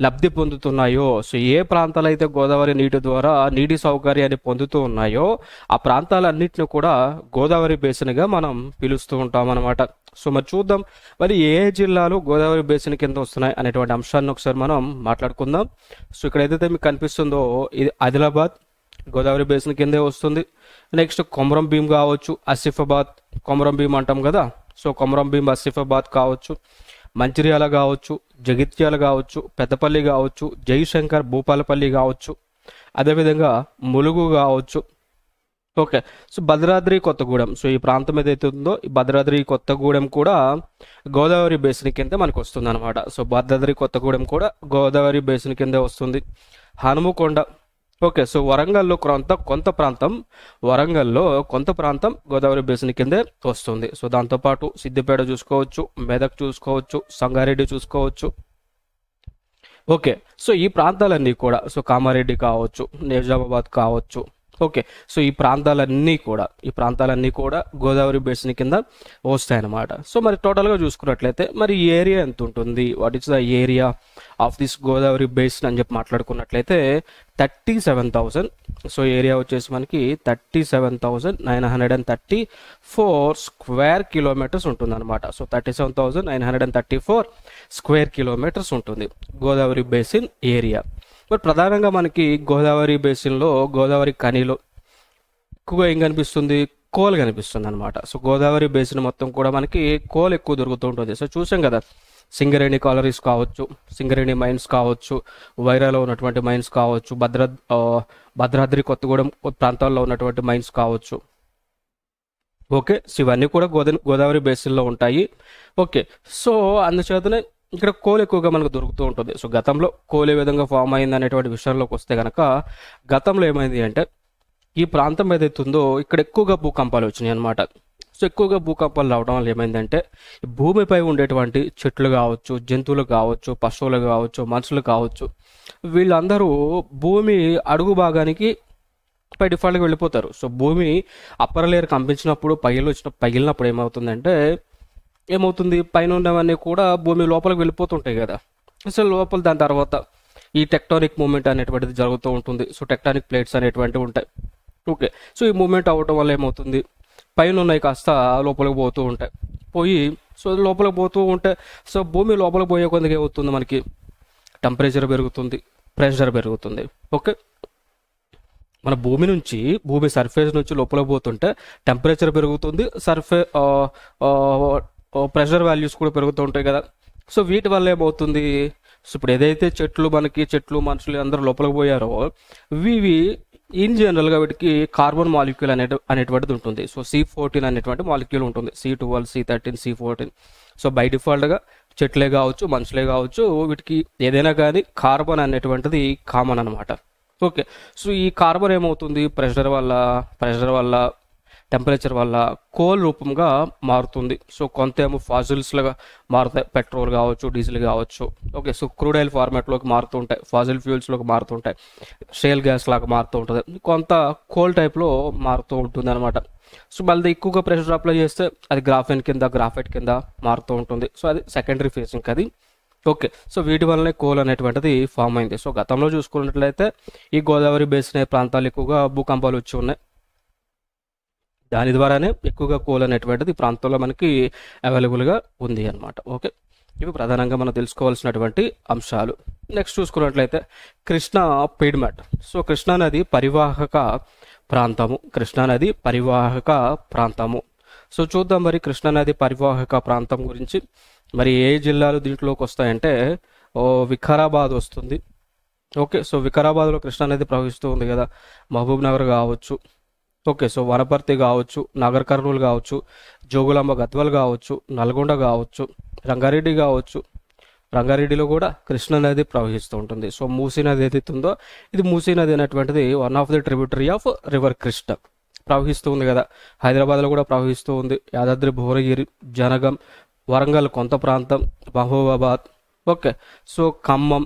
S1: లబ్ధి పొందుతున్నాయో సో ఏ ప్రాంతాలు అయితే గోదావరి నీటి ద్వారా నీటి సౌకర్యాన్ని పొందుతూ ఉన్నాయో ఆ ప్రాంతాలన్నింటిని కూడా గోదావరి బేసిన్గా మనం పిలుస్తూ ఉంటాం అనమాట సో మరి చూద్దాం మరి ఏ జిల్లాలు గోదావరి బేసిన్ కింద వస్తున్నాయి అనేటువంటి అంశాన్ని ఒకసారి మనం మాట్లాడుకుందాం. సో ఇక్కడ ఏదైతే మీకు కనిపిస్తుందో ఇది ఆదిలాబాద్ గోదావరి బేసిన్ కిందే వస్తుంది. నెక్స్ట్ కొమరం భీం కావచ్చు ఆసిఫాబాద్ కొమరం భీం అంటాం కదా సో కొమరం భీం ఆసిఫాబాద్ కావచ్చు మంచిర్యాల కావచ్చు జగిత్యాల కావచ్చు పెద్దపల్లి కావచ్చు జయశంకర్ భూపాలపల్లి కావచ్చు అదేవిధంగా ములుగు కావచ్చు. Okay. So Bhadradri Kothagudem. So ఈ ప్రాంతం ఏదైతే ఉందో ఈ భద్రాద్రి కొత్తగూడెం కూడా గోదావరి బేసిన్ కింద మనకు వస్తుంది అనమాట సో భద్రాద్రి కొత్తగూడెం కూడా గోదావరి బేసిన్ కిందే వస్తుంది. హనుమకొండ ఓకే సో వరంగల్లో కొంత కొంత ప్రాంతం వరంగల్లో కొంత ప్రాంతం గోదావరి బేసిన్ కిందే వస్తుంది. సో దాంతోపాటు సిద్దిపేట చూసుకోవచ్చు మెదక్ చూసుకోవచ్చు సంగారెడ్డి చూసుకోవచ్చు. ఓకే సో ఈ ప్రాంతాలన్నీ కూడా సో కామారెడ్డి కావచ్చు నిజామాబాద్ కావచ్చు ఓకే. సో ఈ ప్రాంతాలన్నీ కూడా ఈ ప్రాంతాలన్నీ కూడా గోదావరి బేసిన్ కింద వస్తాయన్నమాట. సో మరి టోటల్గా చూసుకున్నట్లయితే మరి ఈ ఏరియా ఎంత ఉంటుంది what is the area of this Godavari basin అని చెప్పి మాట్లాడుకున్నట్లయితే thirty seven thousand so area వచ్చేసి మనకి thirty seven thousand nine hundred and thirty four square kilometres ఉంటుంది అనమాట so thirty seven thousand nine hundred and thirty four square kilometres ఉంటుంది Godavari basin area. But ప్రధానంగా మనకి గోదావరి బేసిన్లో గోదావరి కనిలో ఎక్కువగా ఏం కనిపిస్తుంది? కోల్ కనిపిస్తుంది అనమాట సో గోదావరి బేసిన్ మొత్తం కూడా మనకి కోల్ ఎక్కువ దొరుకుతూ ఉంటుంది. సో చూసాం కదా సింగరేణి కాలరీస్ కావచ్చు సింగరేణి మైన్స్ కావచ్చు వైరాలో ఉన్నటువంటి మైన్స్ కావచ్చు భద్ర భద్రాద్రి కొత్తగూడెం ప్రాంతాల్లో ఉన్నటువంటి మైన్స్ కావచ్చు. ఓకే సో ఇవన్నీ కూడా గోదా గోదావరి బేసిన్లో ఉంటాయి. ఓకే సో అందుచేతనే ఇక్కడ కోల్ ఎక్కువగా మనకు దొరుకుతూ ఉంటుంది. సో గతంలో కోల్ ఏ విధంగా ఫామ్ అయింది అనేటువంటి విషయంలోకి వస్తే కనుక గతంలో ఏమైంది అంటే ఈ ప్రాంతం ఏదైతే ఉందో ఇక్కడ ఎక్కువగా భూకంపాలు వచ్చినాయి అనమాట సో ఎక్కువగా భూకంపాలు రావడం వల్ల ఏమైందంటే భూమిపై ఉండేటువంటి చెట్లు కావచ్చు జంతువులు కావచ్చు పశువులు కావచ్చు మనుషులు కావచ్చు వీళ్ళందరూ భూమి అడుగు భాగానికి పై డిఫాల్ట్గా వెళ్ళిపోతారు. సో భూమి అప్పర్ లేయర్ కంపించినప్పుడు పగిలి వచ్చిన పగిలినప్పుడు ఏమవుతుందంటే ఏమవుతుంది? పైన ఉన్నవన్నీ కూడా భూమి లోపలికి వెళ్ళిపోతుంటాయి కదా. సో లోపల దాని తర్వాత ఈ టెక్టానిక్ మూమెంట్ అనేటువంటిది జరుగుతూ ఉంటుంది. సో టెక్టానిక్ ప్లేట్స్ అనేటువంటివి ఉంటాయి. ఓకే. సో ఈ మూమెంట్ అవ్వటం వల్ల ఏమవుతుంది? పైన ఉన్నాయి కాస్త లోపలికి పోతూ ఉంటాయి. పోయి సో లోపలికి పోతూ ఉంటే సో భూమి లోపలికి పోయే కొద్దిగా ఏమవుతుంది మనకి? టెంపరేచర్ పెరుగుతుంది. ప్రెషర్ పెరుగుతుంది. ఓకే. మన భూమి నుంచి భూమి సర్ఫేస్ నుంచి లోపలికి పోతుంటే టెంపరేచర్ పెరుగుతుంది. సర్ఫే ప్రెషర్ వాల్యూస్ కూడా పెరుగుతూ ఉంటాయి కదా. సో వీటి వల్ల ఏమవుతుంది? సో ఇప్పుడు ఏదైతే చెట్లు మనకి చెట్లు మనుషులు అందరూ లోపలికి పోయారో ఇవి ఇన్ జనరల్గా వీటికి కార్బన్ మాలిక్యూల్ అనే అనేటువంటిది ఉంటుంది. సో సి ఫోర్టీన్ అనేటువంటి మాలిక్యూల్ ఉంటుంది. C twelve C thirteen C fourteen. So by డిఫాల్ట్గా చెట్లే కావచ్చు మనుషులే కావచ్చు వీటికి ఏదైనా కానీ కార్బన్ అనేటువంటిది కామన్ అనమాట ఓకే. సో ఈ కార్బన్ ఏమవుతుంది? ప్రెషర్ వల్ల ప్రెషర్ వల్ల టెంపరేచర్ వల్ల కోల్ రూపంగా మారుతుంది. సో కొంత ఏమో ఫాజిల్స్లుగా మారుతాయి. పెట్రోల్ కావచ్చు డీజిల్ కావచ్చు. ఓకే సో క్రూడ్ ఆయిల్ ఫార్మాట్లోకి మారుతూ ఉంటాయి. ఫాజిల్ ఫ్యూల్స్లోకి మారుతూ ఉంటాయి. షేల్ గ్యాస్ లాగా మారుతూ ఉంటుంది. కొంత కోల్ టైప్లో మారుతూ ఉంటుంది అనమాట సో మళ్ళీ ఎక్కువగా ప్రెషర్ అప్లై చేస్తే అది గ్రాఫెన్ కింద గ్రాఫైట్ కింద మారుతూ ఉంటుంది. సో అది సెకండరీ ఫేసింగ్ అది. ఓకే సో వీటి వల్లనే కోల్ అనేటువంటిది ఫామ్ అయింది. సో గతంలో చూసుకున్నట్లయితే ఈ గోదావరి బేసిన్ ప్రాంతాలు ఎక్కువగా భూకంపాలు వచ్చి ఉన్నాయి. దాని ద్వారానే ఎక్కువగా కోల్ అనేటువంటిది ఈ ప్రాంతంలో మనకి అవైలబుల్గా ఉంది అనమాట ఓకే? ఇవి ప్రధానంగా మనం తెలుసుకోవాల్సినటువంటి అంశాలు. నెక్స్ట్ చూసుకున్నట్లయితే కృష్ణా పీడ్మెట్ సో కృష్ణా నది పరివాహక ప్రాంతము. కృష్ణా నది పరివాహక ప్రాంతము. సో చూద్దాం మరి కృష్ణానది పరివాహక ప్రాంతం గురించి. మరి ఏ జిల్లాలు దీంట్లోకి వస్తాయంటే ఓ వికారాబాద్ వస్తుంది. ఓకే? సో వికారాబాద్లో కృష్ణానది ప్రవహిస్తూ ఉంది కదా. మహబూబ్ నగర్ కావచ్చు. ఓకే సో వనపర్తి కావచ్చు నగర్ కర్నూలు కావచ్చు జోగులాంబ గద్వాల్ కావచ్చు నల్గొండ కావచ్చు రంగారెడ్డి కావచ్చు రంగారెడ్డిలో కూడా కృష్ణా నది ప్రవహిస్తూ ఉంటుంది. సో మూసీ నది ఏదైతే ఉందో ఇది మూసీ నది అనేటువంటిది one of the tributary of river Krishna ప్రవహిస్తూ ఉంది కదా. హైదరాబాద్లో కూడా ప్రవహిస్తూ ఉంది. యాదాద్రి భువనగిరి జనగం వరంగల్ కొంత ప్రాంతం మహబూబాబాద్. ఓకే సో ఖమ్మం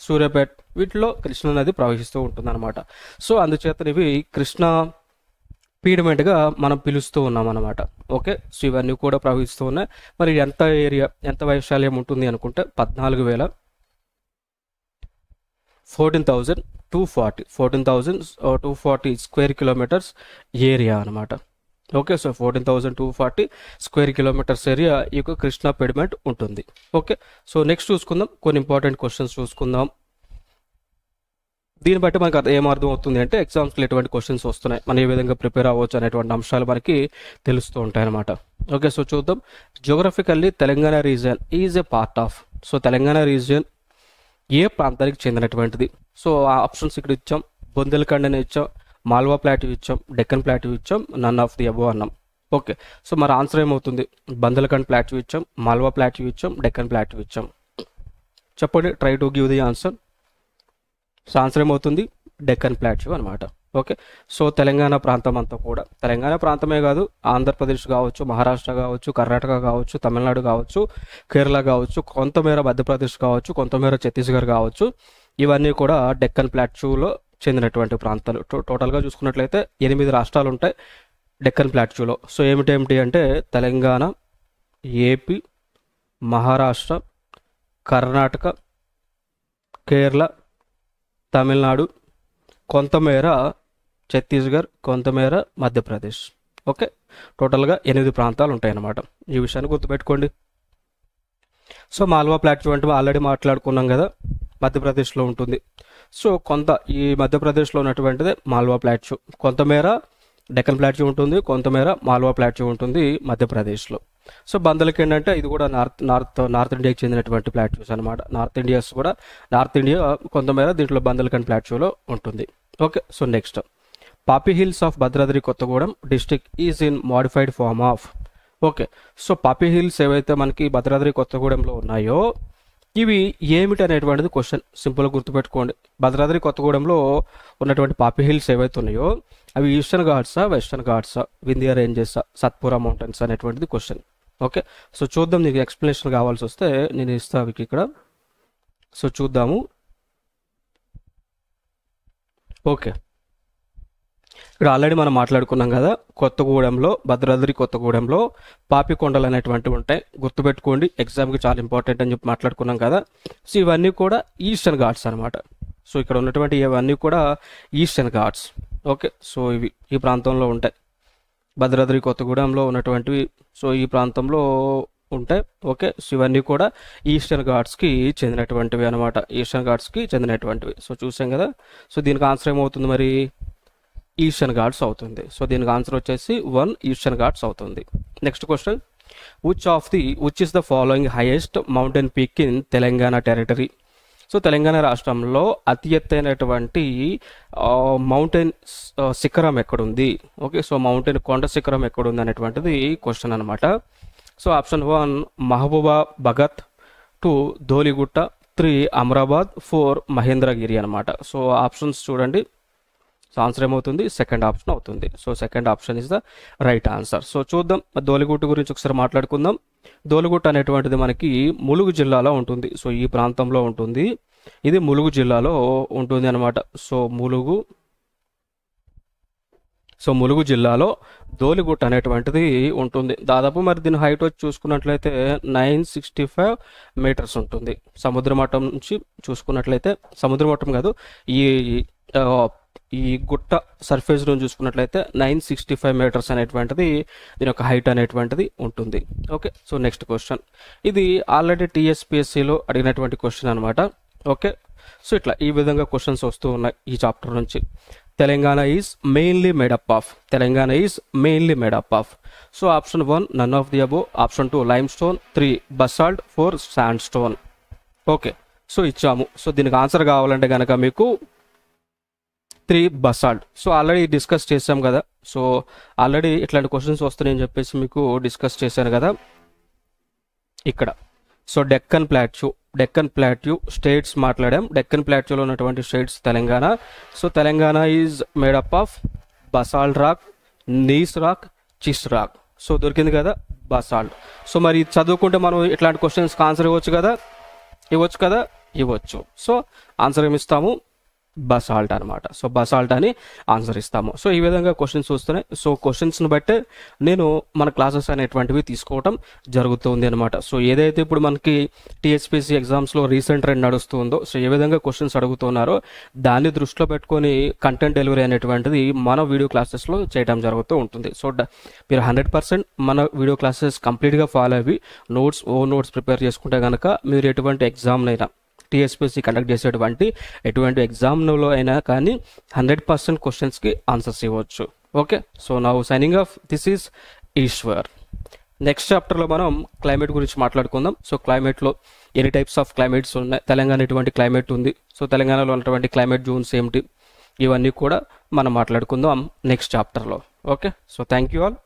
S1: సూర్యాపేట్ వీటిలో కృష్ణా నది ప్రవహిస్తూ ఉంటుంది అనమాట సో అందుచేత ఇవి కృష్ణా పీడమెంట్గా మనం పిలుస్తూ ఉన్నాం అనమాట ఓకే? సో ఇవన్నీ కూడా ప్రవహిస్తూ ఉన్నాయి. మరి ఎంత ఏరియా ఎంత వైశాల్యం ఉంటుంది అనుకుంటే పద్నాలుగు వేల fourteen thousand two forty fourteen thousand two forty square kilometers area అనమాట okay? So fourteen thousand two forty square kilometers area ఈ యొక్క కృష్ణా పెడిమెంట్ ఉంటుంది. ఓకే? సో నెక్స్ట్ చూసుకుందాం. కొన్ని ఇంపార్టెంట్ క్వశ్చన్స్ చూసుకుందాం. దీన్ని బట్టి మనకు అర్థం- ఏం అవుతుంది అంటే ఎగ్జామ్స్లో ఎటువంటి క్వశ్చన్స్ వస్తున్నాయి? మనం ఏ విధంగా ప్రిపేర్ అవ్వచ్చు అనేటువంటి అంశాలు మనకి తెలుస్తూ ఉంటాయి అనమాట ఓకే సో చూద్దాం. Geographically Telangana region is a part of so Telangana region ఏ ప్రాంతానికి చెందినటువంటిది? సో ఆ ఆప్షన్స్ ఇక్కడ ఇచ్చాం. బొందెలకండ్ అని ఇచ్చాం. మాల్వా ప్లాటివ్ ఇచ్చాం. డెక్కన్ ప్లాటివ్ ఇచ్చాం. నన్ ఆఫ్ ది అబో అన్నాం. ఓకే సో మరి ఆన్సర్ ఏమవుతుంది? బందెలఖండ్ ప్లాటివ్ ఇచ్చాం. మాల్వా ప్లాటివ్ ఇచ్చాం. డెక్కన్ ప్లాటివ్ ఇచ్చాం. చెప్పండి try to give the answer so answer ఏమవుతుంది డెక్కన్ ప్లాట్యూ అనమాట ఓకే? సో తెలంగాణ ప్రాంతం అంతా కూడా తెలంగాణ ప్రాంతమే కాదు ఆంధ్రప్రదేశ్ కావచ్చు మహారాష్ట్ర కావచ్చు కర్ణాటక కావచ్చు తమిళనాడు కావచ్చు కేరళ కావచ్చు కొంతమేర మధ్యప్రదేశ్ కావచ్చు కొంతమేర ఛత్తీస్గఢ్ కావచ్చు ఇవన్నీ కూడా డెక్కన్ ప్లాట్యూలో చెందినటువంటి ప్రాంతాలు. టో- టోటల్గా చూసుకున్నట్లయితే ఎనిమిది రాష్ట్రాలు ఉంటాయి డెక్కన్ ప్లాట్యూలో సో ఏమిటేమిటి అంటే తెలంగాణ ఏపీ మహారాష్ట్ర కర్ణాటక కేరళ తమిళనాడు కొంతమేర ఛత్తీస్గఢ్ కొంతమేర మధ్యప్రదేశ్. ఓకే? టోటల్గా ఎనిమిది ప్రాంతాలు ఉంటాయన్నమాట ఈ విషయాన్ని గుర్తుపెట్టుకోండి. సో మాల్వా ప్లాట్ఫామ్ అంటే ఆల్రెడీ మాట్లాడుకున్నాం కదా మధ్యప్రదేశ్లో ఉంటుంది. సో కొంత ఈ మధ్యప్రదేశ్లో ఉన్నటువంటిది మాల్వా ప్లాట్ఫామ్. కొంతమేర డెక్కన్ ప్లాట్ఫామ్ ఉంటుంది కొంతమేర మాల్వా ప్లాట్ఫామ్ ఉంటుంది మధ్యప్రదేశ్లో. సో బందలకి ఏంటంటే ఇది కూడా నార్త్ నార్త్ నార్త్ ఇండియాకి చెందినటువంటి ప్లాట్యూస్ అనమాట నార్త్ ఇండియాస్ కూడా నార్త్ ఇండియా కొంతమేర దీంట్లో బందలఖండ్ ప్లాట్యూలో ఉంటుంది. Okay so next. Papi hills of Bhadradri Kothagudem district is in modified form of. Okay so Papi hills ఏవైతే మనకి భద్రాద్రి కొత్తగూడెంలో ఉన్నాయో ఇవి ఏమిటి అనేటువంటిది క్వశ్చన్. సింపుల్గా గుర్తుపెట్టుకోండి. భద్రాద్రి కొత్తగూడెంలో ఉన్నటువంటి పాపి హిల్స్ ఏవైతే ఉన్నాయో అవి ఈస్టర్న్ ఘాట్సా వెస్టర్న్ ఘాట్సా వింధ్యా రేంజెస్ సత్పురా మౌంటైన్స్ అనేటువంటిది క్వశ్చన్. ఓకే. సో చూద్దాం నీకు ఎక్స్ప్లెనేషన్ కావాల్సి వస్తే నేను ఇస్తాను ఇక్కడ. సో చూద్దాము. ఓకే. ఇక్కడ ఆల్రెడీ మనం మాట్లాడుకున్నాం కదా కొత్తగూడెంలో భద్రాద్రి కొత్తగూడెంలో పాపికొండలు అనేటువంటివి ఉంటాయి. గుర్తుపెట్టుకోండి ఎగ్జామ్కి చాలా ఇంపార్టెంట్ అని చెప్పి మాట్లాడుకున్నాం కదా. సో ఇవన్నీ కూడా ఈస్టర్న్ ఘాట్స్ అనమాట సో ఇక్కడ ఉన్నటువంటి ఇవన్నీ కూడా ఈస్టర్న్ ఘాట్స్. ఓకే. సో ఇవి ఈ ప్రాంతంలో ఉంటాయి. భద్రాద్రి కొత్తగూడెంలో ఉన్నటువంటివి సో ఈ ప్రాంతంలో ఉంటాయి ఓకే సో ఇవన్నీ కూడా ఈస్టర్న్ ఘాట్స్కి చెందినటువంటివి అనమాట ఈస్టర్న్ ఘాట్స్కి చెందినటువంటివి. సో చూసాం కదా సో దీనికి ఆన్సర్ ఏమవుతుంది మరి? ఈస్టర్న్ ఘాట్స్ అవుతుంది. సో దీనికి ఆన్సర్ వచ్చేసి వన్ ఈస్టర్న్ ఘాట్స్ అవుతుంది. Next question. Which of the which is the following highest mountain peak in Telangana territory so Telangana రాష్ట్రంలో అతి ఎత్తైనటువంటి మౌంటైన్ శిఖరం ఎక్కడుంది? ఓకే సో మౌంటైన్ కొండ శిఖరం ఎక్కడుంది అనేటువంటిది క్వశ్చన్ అనమాట so option one Mehbooba Bhagat. Two Dholigutta. Three Amrabad. Four Mahendragiri అనమాట సో ఆప్షన్స్ చూడండి. సో ఆన్సర్ ఏమవుతుంది సెకండ్ ఆప్షన్ అవుతుంది. So second option is the right answer. So చూద్దాం. దోలిగుట్టు గురించి ఒకసారి మాట్లాడుకుందాం. ధోలిగుట్టు అనేటువంటిది మనకి ములుగు జిల్లాలో ఉంటుంది. సో ఈ ప్రాంతంలో ఉంటుంది. ఇది ములుగు జిల్లాలో ఉంటుంది అనమాట సో ములుగు. సో ములుగు జిల్లాలో దోలిగుట్ట అనేటువంటిది ఉంటుంది. దాదాపు మరి దీని హైట్ వచ్చి చూసుకున్నట్లయితే నైన్ సిక్స్టీ ఫైవ్ మీటర్స్ ఉంటుంది. సముద్ర మట్టం నుంచి చూసుకున్నట్లయితే సముద్ర మట్టం కాదు ఈ ఈ గుట్ట సర్ఫేస్ నుంచి చూసుకున్నట్లయితే నైన్ సిక్స్టీ ఫైవ్ మీటర్స్ అనేటువంటిది దీని యొక్క హైట్ అనేటువంటిది ఉంటుంది. ఓకే సో నెక్స్ట్ క్వశ్చన్ ఇది ఆల్రెడీ టీఎస్పిఎస్సిలో అడిగినటువంటి క్వశ్చన్ అనమాట ఓకే సో ఇట్లా ఈ విధంగా క్వశ్చన్స్ వస్తూ ఉన్నాయి ఈ చాప్టర్ నుంచి. Telangana is mainly made up of Telangana is mainly made up of so option one none of the above option two limestone three basalt four sandstone okay so ఇచ్చాము. So దీనికి answer కావాలంటే కనుక మీకు three basalt so already discuss చేసాం కదా. So already ఇట్లాంటి questions వస్తున్నాయని చెప్పేసి మీకు డిస్కస్ చేశాను కదా. ఇక్కడ. So Deccan plateau Deccan plateau states మాట్లాడాం. డెక్కన్ ప్లాట్యూలో ఉన్నటువంటి states Telangana. So Telangana is made up of basalt rock gneiss rock చిస్ rock. So దొరికింది కదా బసాల్ట్ సో మరి చదువుకుంటే మనం ఇట్లాంటి క్వశ్చన్స్కి ఆన్సర్ ఇవ్వచ్చు కదా? ఇవ్వచ్చు కదా? ఇవ్వచ్చు. సో ఆన్సర్ ఏమిస్తాము బసాల్ట్ అనమాట సో బసాల్ట్ అని ఆన్సర్ ఇస్తాము. సో ఈ విధంగా క్వశ్చన్స్ వస్తున్నాయి. సో క్వశ్చన్స్ని బట్టే నేను మన క్లాసెస్ అనేటువంటివి తీసుకోవటం జరుగుతుంది అనమాట సో ఏదైతే ఇప్పుడు మనకి టీఎస్పీసీ ఎగ్జామ్స్లో రీసెంట్ ట్రెండ్ నడుస్తుందో సో ఏ విధంగా క్వశ్చన్స్ అడుగుతున్నారో దాన్ని దృష్టిలో పెట్టుకొని కంటెంట్ డెలివరీ అనేటువంటిది మన వీడియో క్లాసెస్లో చేయడం జరుగుతూ ఉంటుంది. సో మీరు హండ్రెడ్ పర్సెంట్ మన వీడియో క్లాసెస్ కంప్లీట్గా ఫాలో అవి నోట్స్ ఓ నోట్స్ ప్రిపేర్ చేసుకుంటే కనుక మీరు ఎటువంటి ఎగ్జామ్నైనా టీఎస్పీసీ కండక్ట్ చేసేటువంటి ఎటువంటి ఎగ్జామ్లో అయినా కానీ హండ్రెడ్ పర్సెంట్ క్వశ్చన్స్కి ఆన్సర్స్ ఇవ్వచ్చు. ఓకే సో నా signing off this is Eshwar next చాప్టర్లో మనం క్లైమేట్ గురించి మాట్లాడుకుందాం. సో క్లైమేట్లో ఎన్ని టైప్స్ ఆఫ్ క్లైమేట్స్ ఉన్నాయి? తెలంగాణ ఎటువంటి క్లైమేట్ ఉంది. సో తెలంగాణలో ఉన్నటువంటి క్లైమేట్ జోన్స్ ఏమిటి? ఇవన్నీ కూడా మనం మాట్లాడుకుందాం నెక్స్ట్ చాప్టర్లో okay so thank you all